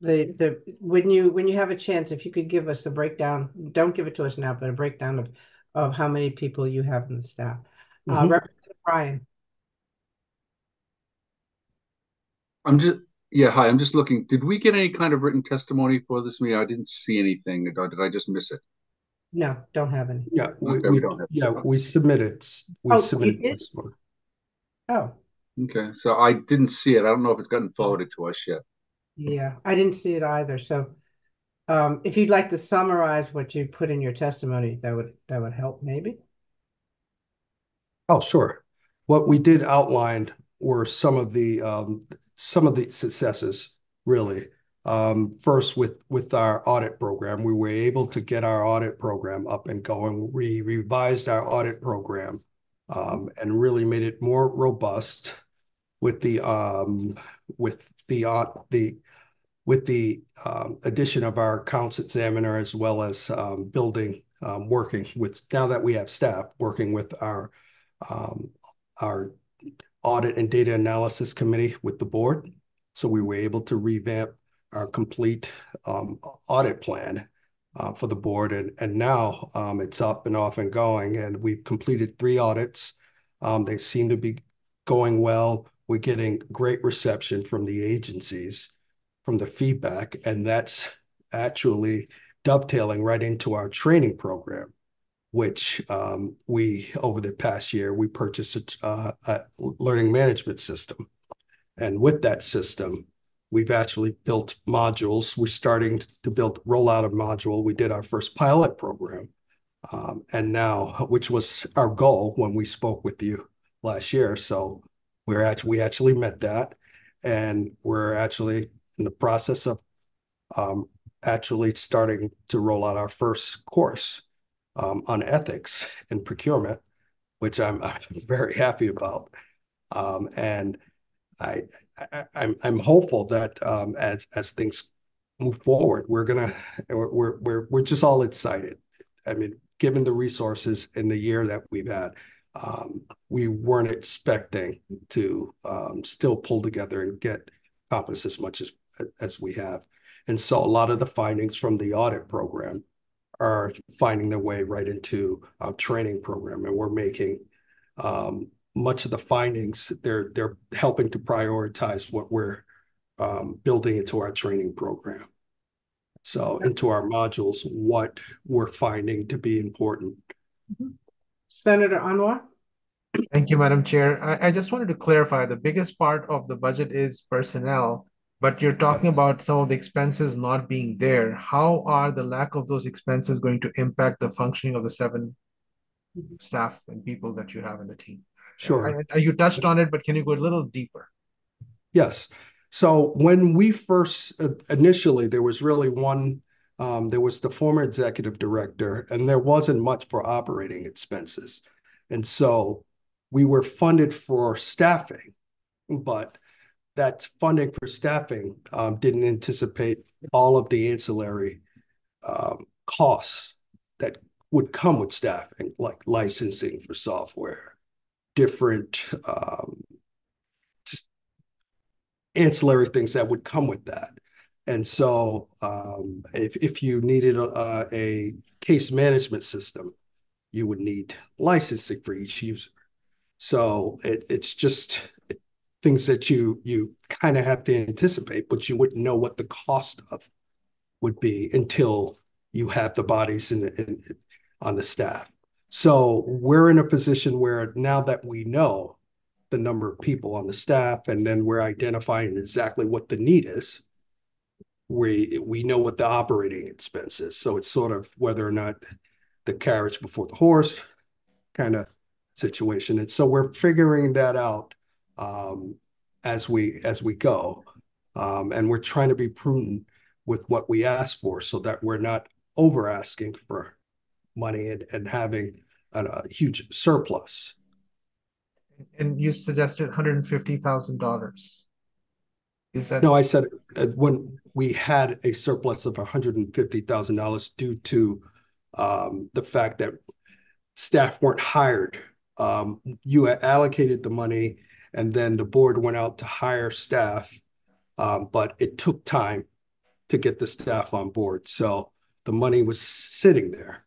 the the when you when you have a chance, if you could give us a breakdown, don't give it to us now, but a breakdown of of how many people you have in the staff. Uh, Mhm. Representative Ryan, I'm just, yeah, hi, I'm just looking, did we get any kind of written testimony for this meeting? I didn't see anything, or did I just miss it? no, don't have any. Yeah, we, Okay, we we don't have- yeah we submitted we Oh, you submitted did? this one. Oh, Okay, so I didn't see it. I don't know if it's gotten forwarded to us yet. yeah, I didn't see it either. So um, if you'd like to summarize what you put in your testimony, that would that would help maybe. Oh, sure. What we did outline were some of the um, some of the successes really. Um, first, with with our audit program, we were able to get our audit program up and going. We revised our audit program um, and really made it more robust with the with the with the addition of our accounts examiner as well as building working with now that we have staff working with our our audit and data analysis committee with the board. So we were able to revamp our complete um, audit plan uh, for the board. And, and now um, it's up and off and going. And we've completed three audits. Um, they seem to be going well. We're getting great reception from the agencies, from the feedback. And that's actually dovetailing right into our training program which um, we, over the past year, we purchased a, uh, a learning management system. And with that system, we've actually built modules. We're starting to build rollout of module. We did our first pilot program. Um, and now, which was our goal when we spoke with you last year. So we're actually, we actually met that. And we're actually in the process of um, actually starting to roll out our first course um, on ethics and procurement, which I'm, [laughs] I'm very happy about. Um, and I, I, I'm I'm hopeful that um, as as things move forward, we're gonna we're we're we're just all excited. I mean, given the resources in the year that we've had, um, we weren't expecting to um, still pull together and get accomplished as much as as we have. And so a lot of the findings from the audit program are finding their way right into our training program, and we're making um, much of the findings. They're they're helping to prioritize what we're um, building into our training program. So into our modules, what we're finding to be important. Senator Anwar? Thank you, Madam Chair. I, I just wanted to clarify, the biggest part of the budget is personnel, but you're talking about some of the expenses not being there. How are the lack of those expenses going to impact the functioning of the seven staff and people that you have in the team? Sure. I, I, you touched on it, but can you go a little deeper? Yes. So when we first uh, initially, there was really one. Um, there was the former executive director, and there wasn't much for operating expenses, and so we were funded for staffing, but that funding for staffing um, didn't anticipate all of the ancillary um, costs that would come with staffing, like licensing for software, different um, just ancillary things that would come with that. And so if, you needed a, case management system, you would need licensing for each user. So it, it's just things that you you kind of have to anticipate, but you wouldn't know what the cost of would be until you have the bodies in, in on the staff. So we're in a position where now that we know the number of people on the staff, and then we're identifying exactly what the need is, we we know what the operating expense is. So it's sort of whether or not the carriage before the horse kind of situation. And so we're figuring that out as we as we go, um, and we're trying to be prudent with what we ask for, so that we're not over asking for money and, and having a, huge surplus. And you suggested one hundred and fifty thousand dollars. Is that no? I said uh, when we had a surplus of one hundred and fifty thousand dollars due to um, the fact that staff weren't hired. Um, you allocated the money and then the board went out to hire staff, um, but it took time to get the staff on board. So the money was sitting there.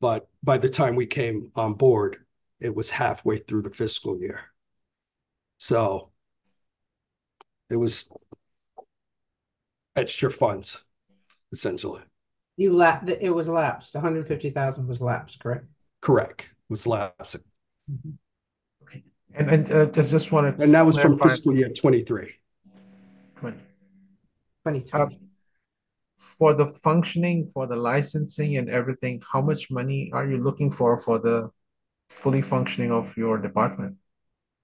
But by the time we came on board, it was halfway through the fiscal year. So it was extra funds, essentially. You la- it was lapsed. 150,000 was lapsed, correct? Correct. It was lapsing. Mm -hmm. And, and uh, I just want to. And that was from fiscal year 23. 20. 23. Uh, for the functioning, for the licensing and everything, how much money are you looking for for the fully functioning of your department?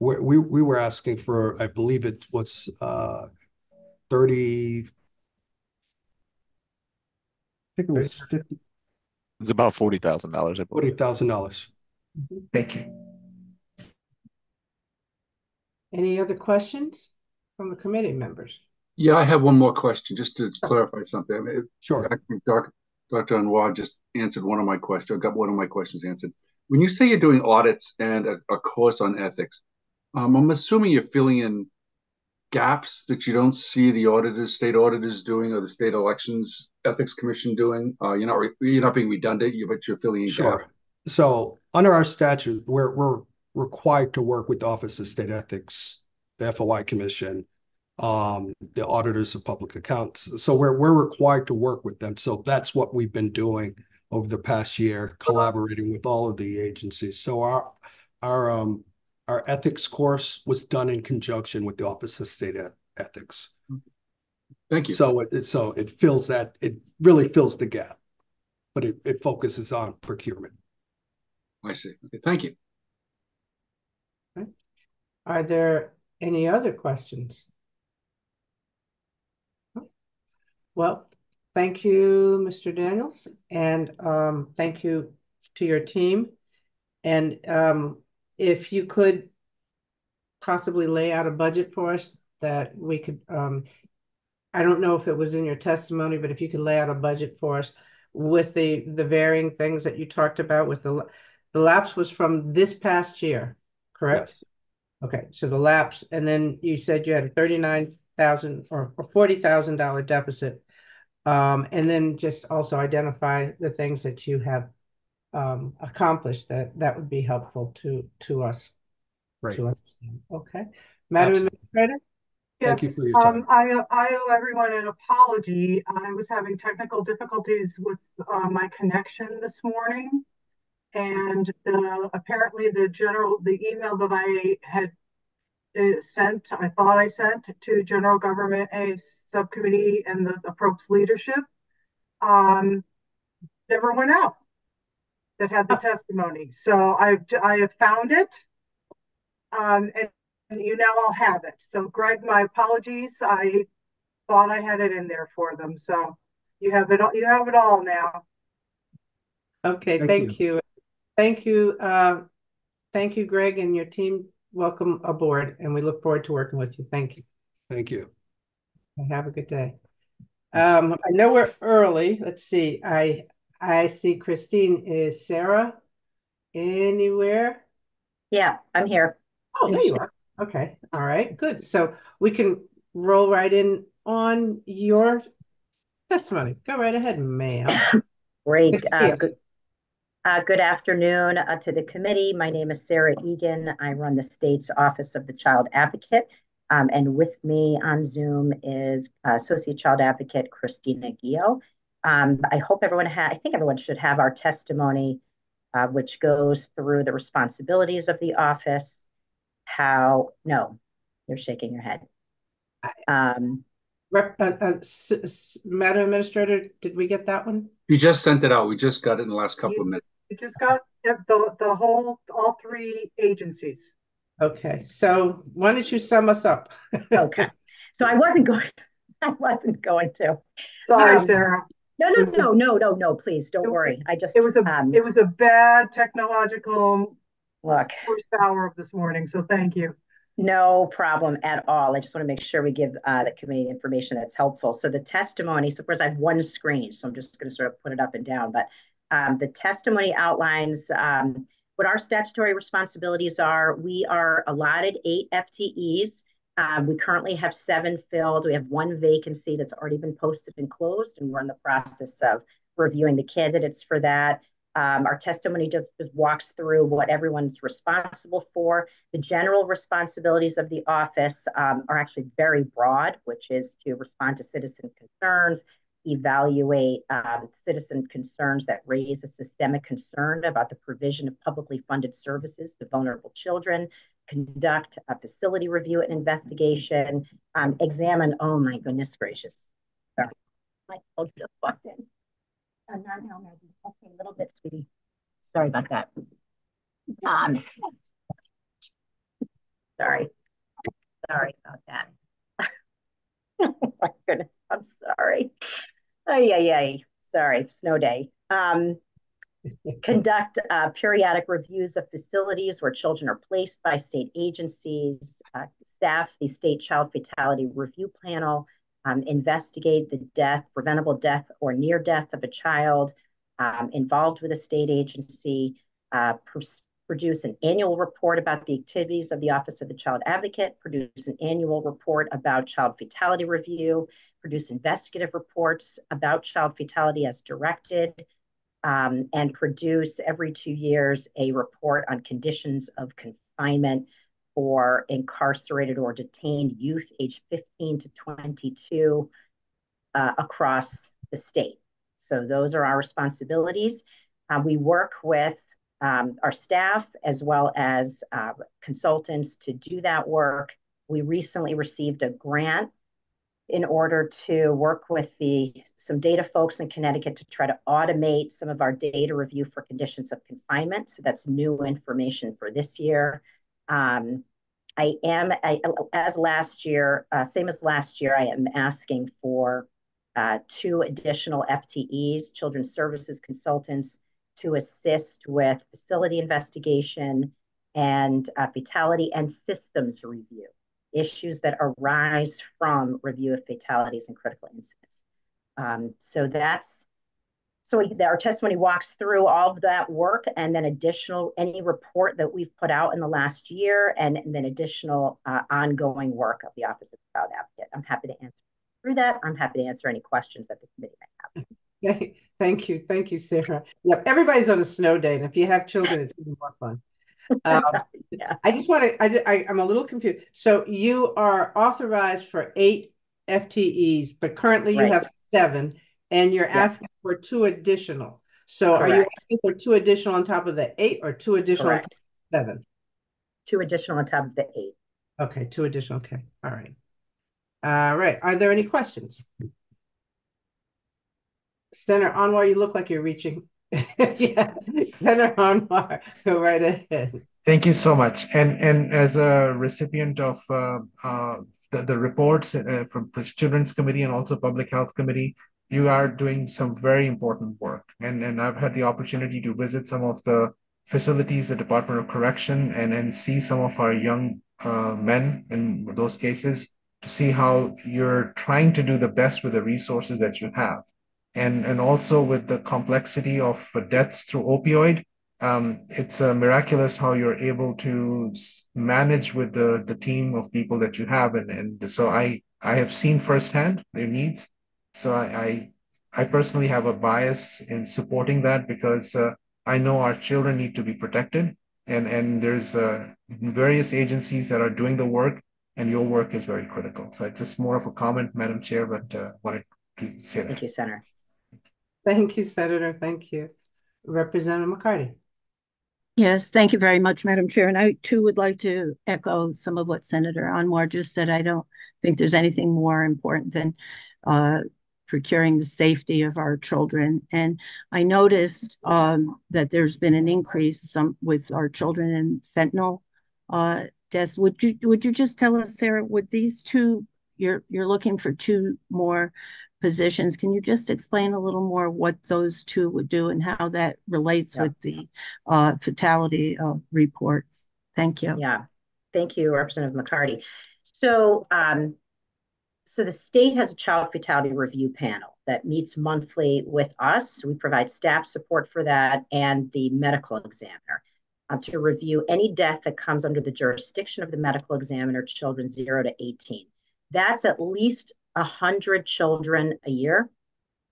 we, we, we were asking for, I believe it was, uh, thirty. I think it was fifty, It's about forty thousand dollars, I forty believe. thousand dollars. Thank you. Any other questions from the committee members? Yeah, I have one more question, just to clarify something. I mean, Sure. I think Doc- Dr. Anwar just answered one of my questions, I got one of my questions answered. When you say you're doing audits and a, a course on ethics, um, I'm assuming you're filling in gaps that you don't see the auditors, state auditors doing, or the state elections ethics commission doing. Uh, you're not re- you're not being redundant, you but you're filling in Sure. gaps. So under our statute, we're, we're required to work with the Office of State Ethics, the FOI Commission, um, the auditors of public accounts. So we're, we're required to work with them. So that's what we've been doing over the past year, collaborating with all of the agencies. So our, our, um, our ethics course was done in conjunction with the Office of State Ethics. Thank you. So it, so it fills that, it really fills the gap, but it, it focuses on procurement. I see. Okay, thank you. Are there any other questions? Well, thank you, Mr. Daniels, and um, thank you to your team. And um, if you could possibly lay out a budget for us that we could, um, I don't know if it was in your testimony, but if you could lay out a budget for us with the the varying things that you talked about with the the lapse was from this past year, correct? Yes. Okay, so the lapse, and then you said you had a thirty-nine thousand or forty thousand dollar deficit. Um, and then just also identify the things that you have um accomplished that that would be helpful to to us. Right. To understand. Okay, Madam Absolutely. Administrator? Thank you Yes, for your time. um, I, I owe everyone an apology. I was having technical difficulties with, uh, my connection this morning. And, uh, apparently the general, the email that I had uh, sent, I thought I sent to General Government A Subcommittee and the appropriate leadership, um, never went out that had the testimony. So I've, I have found it. Um, and and you now all have it. So Greg, my apologies. I thought I had it in there for them. So you have it, all. you have it all now. Okay, Thank thank you. Thank you, uh, thank you, Greg, and your team. Welcome aboard, and we look forward to working with you. Thank you. Thank you. And Have a good day. Um, I know we're early. Let's see. I I see Christine. Is Sarah anywhere? Yeah, I'm here. Oh, there you are. Okay. All right. Good. So we can roll right in on your testimony. Go right ahead, ma'am. [laughs] Great. Uh, good, uh, good afternoon uh, to the committee. My name is Sarah Egan. I run the state's Office of the Child Advocate. Um, and with me on Zoom is uh, Associate Child Advocate Christina Ghio. Um, I hope everyone ha I think everyone should have our testimony, uh, which goes through the responsibilities of the office, how, no, you're shaking your head. Um, Rep, uh, uh, S- S- Madam Administrator, did we get that one? You just sent it out. We just got it in the last couple of minutes. You just got the, the, the whole, all three agencies. Okay. So why don't you sum us up? [laughs] okay. So I wasn't going, [laughs] I wasn't going to. Sorry, Um, Sarah. No, no, no, no, no, no, please, don't worry. I just, It was a, um, it was a bad technological look, first hour of this morning. So thank you. no problem at all. I just want to make sure we give uh, the committee information that's helpful. So the testimony, so of course I have one screen, so I'm just going to sort of put it up and down, but um, the testimony outlines um, what our statutory responsibilities are. We are allotted eight FTEs. Um, we currently have seven filled. We have one vacancy that's already been posted and closed, and we're in the process of reviewing the candidates for that. Um, our testimony just, just walks through what everyone's responsible for. The general responsibilities of the office um, are actually very broad, which is to respond to citizen concerns, evaluate um, citizen concerns that raise a systemic concern about the provision of publicly funded services to vulnerable children, conduct a facility review and investigation, um, examine, oh my goodness gracious. Sorry, my phone just walked in. Uh, not. Okay, a little bit, sweetie. Sorry about that. Um, Sorry. Sorry about that. [laughs] oh my goodness, I'm sorry. Oh yeah, yeah. Sorry, snow day. Um, [laughs] conduct uh, periodic reviews of facilities where children are placed by state agencies, uh, staff the state child fatality review panel, um, investigate the death, preventable death or near death of a child um, involved with a state agency, uh, pr produce an annual report about the activities of the Office of the Child Advocate, produce an annual report about child fatality review, produce investigative reports about child fatality as directed, um, and produce every two years a report on conditions of confinement for incarcerated or detained youth aged 15 to 22 uh, across the state. So those are our responsibilities. Uh, we work with um, our staff as well as uh, consultants to do that work. We recently received a grant in order to work with the some data folks in Connecticut to try to automate some of our data review for conditions of confinement. So that's new information for this year. Um, I am, I, as last year, uh, same as last year, I am asking for uh, two additional FTEs, children's services consultants, to assist with facility investigation and uh, fatality and systems review issues that arise from review of fatalities and critical incidents. Um, so that's so we, our testimony walks through all of that work and then additional any report that we've put out in the last year and, and then additional uh, ongoing work of the Office of the Child Advocate. I'm happy to answer through that. I'm happy to answer any questions that the committee may have. Thank you. Thank you, Sarah. Yep, everybody's on a snow day. And if you have children, it's even more fun. Um, [laughs] yeah. I just want to, I, I, I'm a little confused. So you are authorized for eight FTEs, but currently you right. have seven and you're yeah. asking for two additional. So Correct. are you asking for two additional on top of the eight or two additional on top of seven? Two additional on top of the eight. Okay, two additional. Okay, all right. All right, are there any questions? Senator Anwar, you look like you're reaching [laughs] yeah, Anwar, go right ahead. Thank you so much. And and as a recipient of uh, uh, the, the reports uh, from Children's Committee and also Public Health Committee, you are doing some very important work. And and I've had the opportunity to visit some of the facilities, the Department of Correction, and and see some of our young uh, men in those cases to see how you're trying to do the best with the resources that you have and and also with the complexity of deaths through opioid um, it's uh, miraculous how you're able to manage with the the team of people that you have. And and so i i have seen firsthand their needs. So i i, I personally have a bias in supporting that because uh, i know our children need to be protected. And and there's uh, various agencies that are doing the work and your work is very critical. So it's just more of a comment madam chair but uh, wanted to say that. Thank you senator Thank you, Senator. Thank you. Representative McCarty. Yes, thank you very much, Madam Chair. And I too would like to echo some of what Senator Anwar just said. I don't think there's anything more important than uh, procuring the safety of our children. And I noticed um, that there's been an increase some with our children in fentanyl uh, deaths. Would you would you just tell us, Sarah, would these two you're you're looking for two more positions. Can you just explain a little more what those two would do and how that relates yeah. with the uh, fatality uh, report? Thank you. Yeah, thank you, Representative McCarty. So, um, so the state has a child fatality review panel that meets monthly with us. We provide staff support for that and the medical examiner um, to review any death that comes under the jurisdiction of the medical examiner, children 0 to 18. That's at least 100 children a year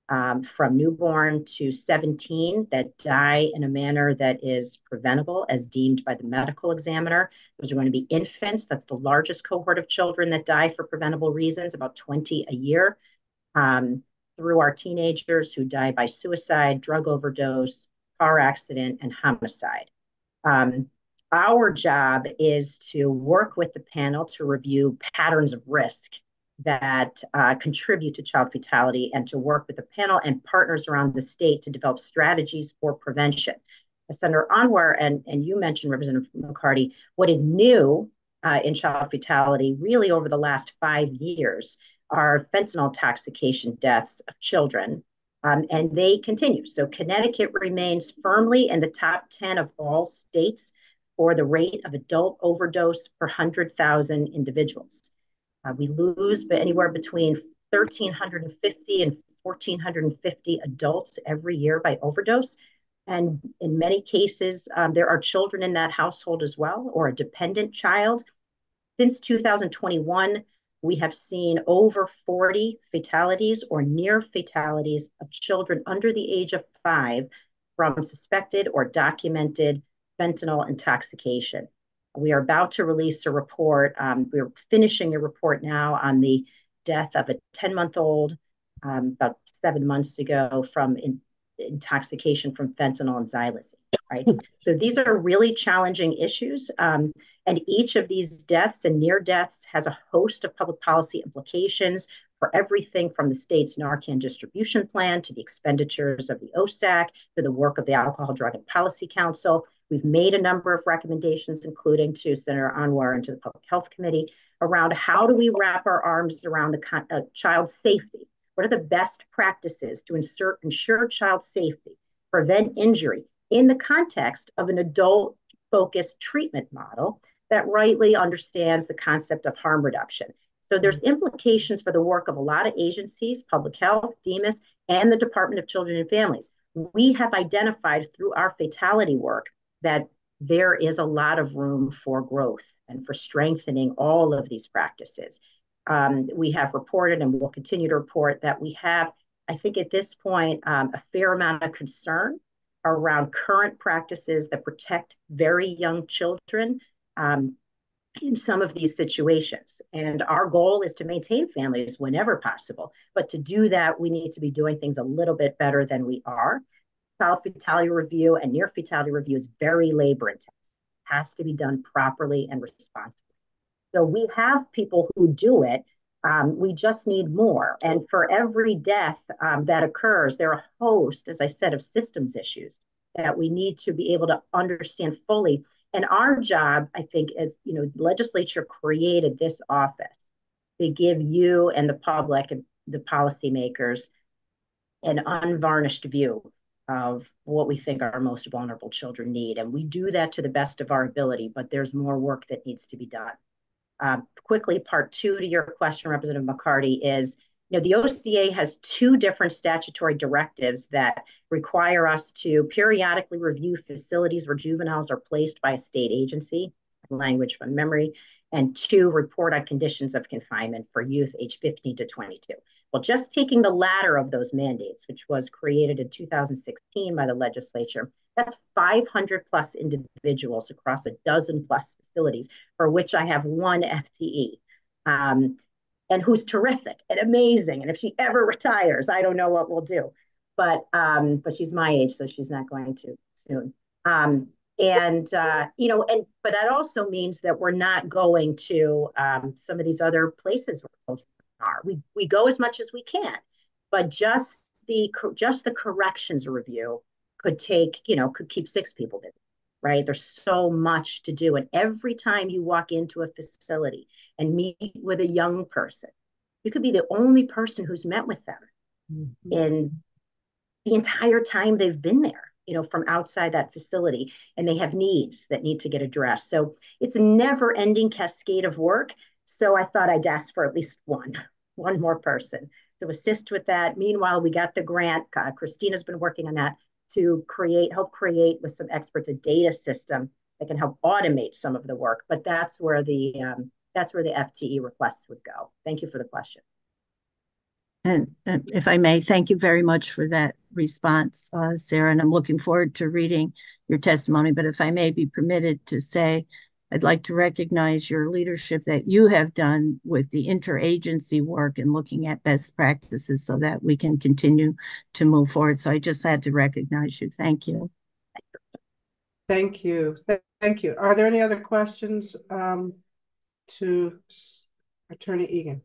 um, from newborn to 17 that die in a manner that is preventable as deemed by the medical examiner. Those are going to be infants. That's the largest cohort of children that die for preventable reasons, about 20 a year. Um, through our teenagers who die by suicide, drug overdose, car accident, and homicide. Um, our job is to work with the panel to review patterns of risk that uh, contribute to child fatality and to work with the panel and partners around the state to develop strategies for prevention. As Senator Anwar and, and you mentioned, Representative McCarty, what is new uh, in child fatality, really over the last five years, are fentanyl intoxication deaths of children. Um, and they continue. So Connecticut remains firmly in the top 10 of all states for the rate of adult overdose per 100,000 individuals. Uh, we lose but anywhere between 1,350 and 1,450 adults every year by overdose. And in many cases, um, there are children in that household as well, or a dependent child. Since 2021, we have seen over 40 fatalities or near fatalities of children under the age of five from suspected or documented fentanyl intoxication. We are about to release a report. Um, we're finishing a report now on the death of a 10 month old um, about seven months ago from in, intoxication from fentanyl and xylazine, right? so these are really challenging issues. Um, and each of these deaths and near deaths has a host of public policy implications for everything from the state's Narcan distribution plan to the expenditures of the OSAC to the work of the Alcohol, Drug, and Policy Council. We've made a number of recommendations, including to Senator Anwar and to the Public Health Committee, around how do we wrap our arms around the uh, child safety what are the best practices to insert, ensure child safety, prevent injury in the context of an adult focused treatment model that rightly understands the concept of harm reduction? So there's implications for the work of a lot of agencies, public health, DMHAS, and the Department of Children and Families. We have identified through our fatality work that there is a lot of room for growth and for strengthening all of these practices um, we have reported and will continue to report that we have, I think at this point, um, a fair amount of concern around current practices that protect very young children um, in some of these situations. And our goal is to maintain families whenever possible. But to do that, we need to be doing things a little bit better than we are. Child fatality review and near fatality review is very labor intensive, has to be done properly and responsibly. So we have people who do it. Um, we just need more. And for every death um, that occurs, there are a host, as I said, of systems issues that we need to be able to understand fully. And our job, I think, is you know, legislature created this office to give you and the public and the policymakers an unvarnished view of what we think our most vulnerable children need. And we do that to the best of our ability, but there's more work that needs to be done. Um, quickly, part two to your question, Representative McCarty, is you know, the OCA has two different statutory directives that require us to periodically review facilities where juveniles are placed by a state agency, language from memory, and two, report on conditions of confinement for youth age 15 to 22. Well, just taking the latter of those mandates, which was created in 2016 by the legislature, that's 500 plus individuals across a dozen plus facilities for which I have one FTE. Um, and who's terrific and amazing. And if she ever retires, I don't know what we'll do. But um, but she's my age, so she's not going to soon. Um, and uh, you know, and but that also means that we're not going to um, some of these other places where are. We we go as much as we can, but just the just the corrections review could take, you know, could keep six people busy, right? There's so much to do. And every time you walk into a facility and meet with a young person, you could be the only person who's met with them mm-hmm. in the entire time they've been there, you know, from outside that facility. And they have needs that need to get addressed. So it's a never ending cascade of work. So I thought I'd ask for at least one, one more person to assist with that. Meanwhile, we got the grant. Uh, Christina's been working on that to create, help create with some experts a data system that can help automate some of the work. But that's where the um, that's where the FTE requests would go. Thank you for the question. And, and if I may, thank you very much for that response, uh, Sarah. And I'm looking forward to reading your testimony. But if I may be permitted to say, I'd like to recognize your leadership that you have done with the interagency work and looking at best practices so that we can continue to move forward. So I just had to recognize you. Thank you. Thank you. Thank you. Are there any other questions um, to Attorney Egan?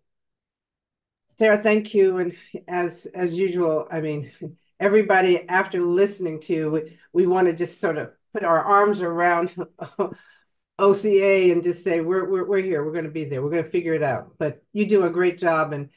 Sarah, thank you. And as as usual, I mean, everybody after listening to you, we, we want to just sort of put our arms around [laughs] OCA and just say, we're, we're, we're here, we're gonna be there, we're gonna figure it out. But you do a great job and,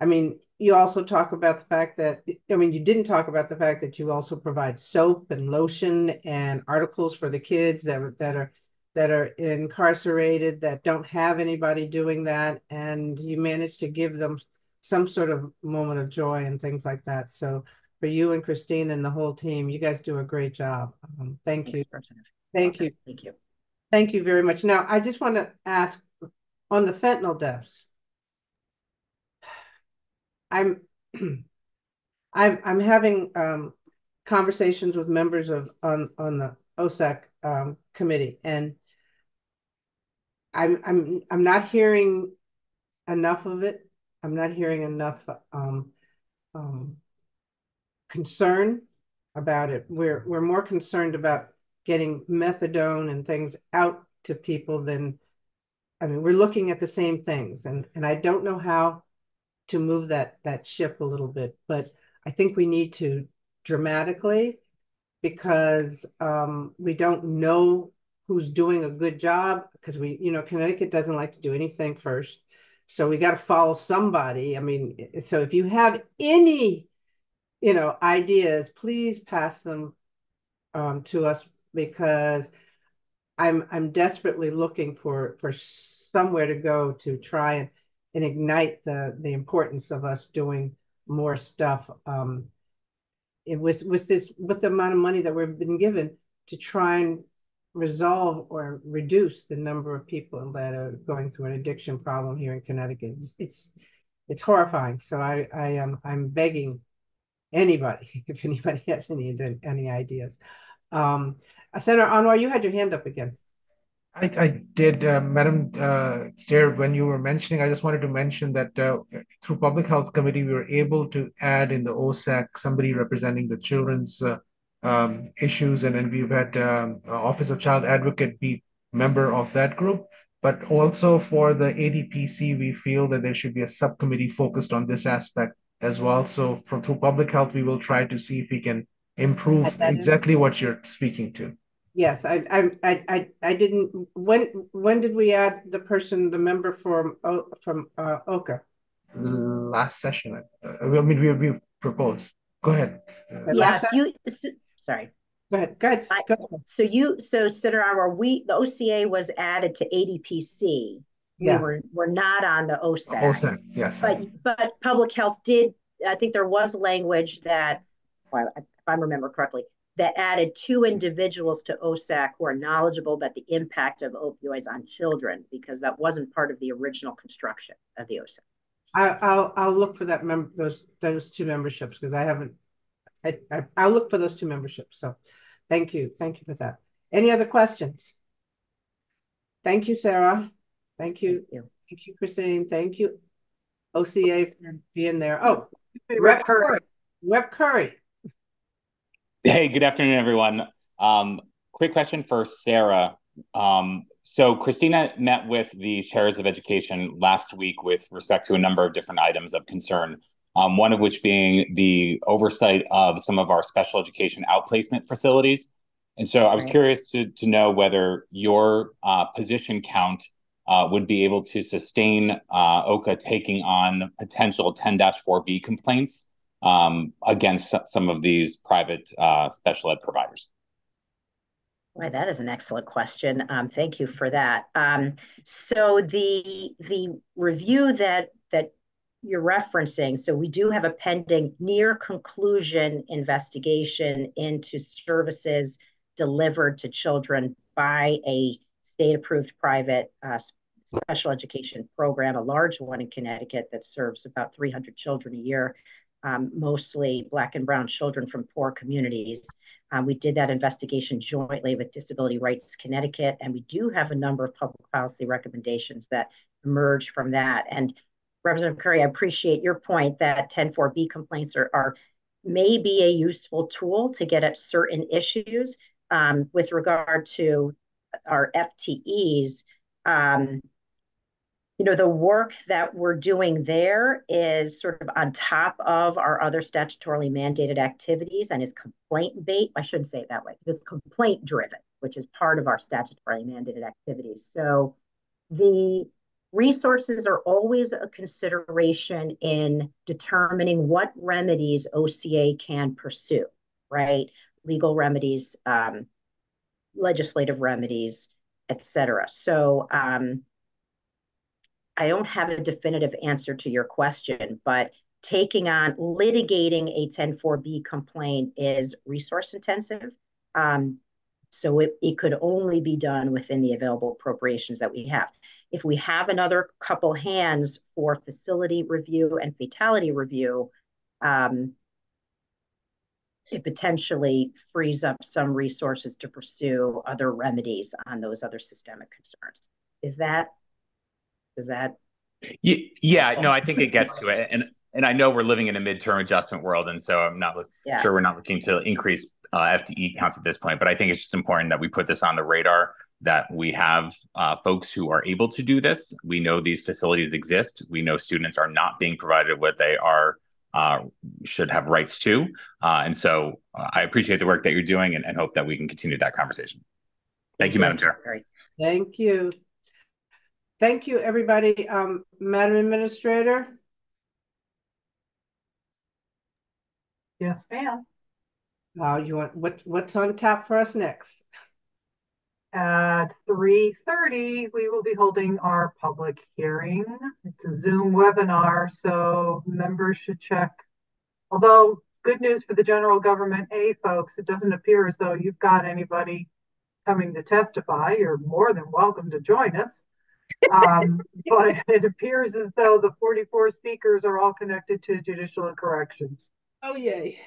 I mean, you also talk about the fact that, I mean, you didn't talk about the fact that you also provide soap and lotion and articles for the kids that are, that are, that are incarcerated, that don't have anybody doing that, and you manage to give them some sort of moment of joy and things like that. So for you and Christine and the whole team, you guys do a great job. Um, thank Thanks, you. Thank you. Thank you. Thank you very much. Now, I just want to ask on the fentanyl deaths. I'm [clears throat] I'm I'm having um conversations with members of on on the OSAC um committee and I'm I'm I'm not hearing enough of it. I'm not hearing enough um um concern about it. We're we're more concerned about getting methadone and things out to people than I mean, we're looking at the same things and and I don't know how to move that that ship a little bit, but I think we need to dramatically because um, we don't know who's doing a good job because we, you know, Connecticut doesn't like to do anything first. So we got to follow somebody. I mean, so if you have any, you know, ideas, please pass them um, to us because I'm I'm desperately looking for for somewhere to go to try and, and ignite the the importance of us doing more stuff um, with with this with the amount of money that we've been given to try and resolve or reduce the number of people that are going through an addiction problem here in Connecticut. It's it's, it's horrifying. So I I am I'm begging anybody [laughs] if anybody has any any ideas. Um, Senator Anwar, you had your hand up again. I, I did, uh, Madam uh, Chair, when you were mentioning, I just wanted to mention that uh, through Public Health Committee, we were able to add in the OSAC somebody representing the children's uh, um, issues, and then we've had um, Office of Child Advocate be member of that group. But also for the ADPC, we feel that there should be a subcommittee focused on this aspect as well. So from through public health, we will try to see if we can improve exactly what you're speaking to. Yes, I, I, I, I didn't. When, when did we add the person, the member from, from uh, OCA? Last session. Uh, I mean, we we proposed. Go ahead. Uh, yes, you. So, sorry. Go ahead. Go ahead. Go ahead. So you, so Senator Anwar, we the OCA was added to ADPC. Yeah. We were were not on the OSAC. OSAC, yes. But but public health did. I think there was language that, if I remember correctly, that added two individuals to OSAC who are knowledgeable about the impact of opioids on children, because that wasn't part of the original construction of the OSAC. I, will I'll look for that mem those those two memberships because I haven't. I, I I'll look for those two memberships. So, thank you, thank you for that. Any other questions? Thank you, Sarah. Thank you. Thank you, thank you Christine. Thank you, OCA for being there. Oh, Rep Currey. Rep Currey. Hey, good afternoon, everyone. Um, quick question for Sarah. Um, so Christina met with the chairs of education last week with respect to a number of different items of concern. Um, one of which being the oversight of some of our special education outplacement facilities. And so I was curious to, to know whether your uh, position count uh, would be able to sustain uh, OCA taking on potential 10-4B complaints um, against some of these private uh, special ed providers? Why, that is an excellent question. Um, thank you for that. Um, so the the review that that you're referencing, so we do have a pending near conclusion investigation into services delivered to children by a state-approved private uh, special education program, a large one in Connecticut that serves about 300 children a year um, mostly Black and Brown children from poor communities. Um, we did that investigation jointly with Disability Rights Connecticut, and we do have a number of public policy recommendations that emerge from that. And Representative Currey, I appreciate your point that 10-4B complaints are, are maybe a useful tool to get at certain issues um, with regard to our FTEs. Um, you know, the work that we're doing there is sort of on top of our other statutorily mandated activities and is complaint based. I shouldn't say it that way. It's complaint driven. which is part of our statutory mandated activities. So the resources are always a consideration in determining what remedies OCA can pursue, right? Legal remedies, um, legislative remedies, etc. So um, I don't have a definitive answer to your question, but taking on litigating a 104B complaint is resource intensive. Um, so it, it could only be done within the available appropriations that we have. If we have another couple hands for facility review and fatality review, um, it potentially frees up some resources to pursue other remedies on those other systemic concerns. Is that, is that? Yeah, no, I think it gets [laughs] to it. And and I know we're living in a midterm adjustment world, and so I'm not yeah. sure we're not looking to increase uh, FTE counts at this point. But I think it's just important that we put this on the radar that we have uh, folks who are able to do this. We know these facilities exist. We know students are not being provided what they are uh, should have rights to. Uh, and so uh, I appreciate the work that you're doing and, and, hope that we can continue that conversation. Thank you, Madam Chair. Thank you. Thank you, everybody. Um, Madam Administrator. Yes, ma'am. Uh, you want what what's on tap for us next? At 3.30, we will be holding our public hearing. It's a Zoom webinar, so members should check. Although, good news for the general government A folks, it doesn't appear as though you've got anybody coming to testify. You're more than welcome to join us. Um, but it appears as though the 44 speakers are all connected to judicial corrections. Oh, yay.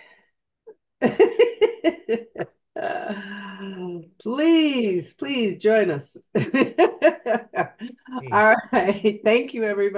[laughs] please, please join us. [laughs] All right. Thank you, everybody.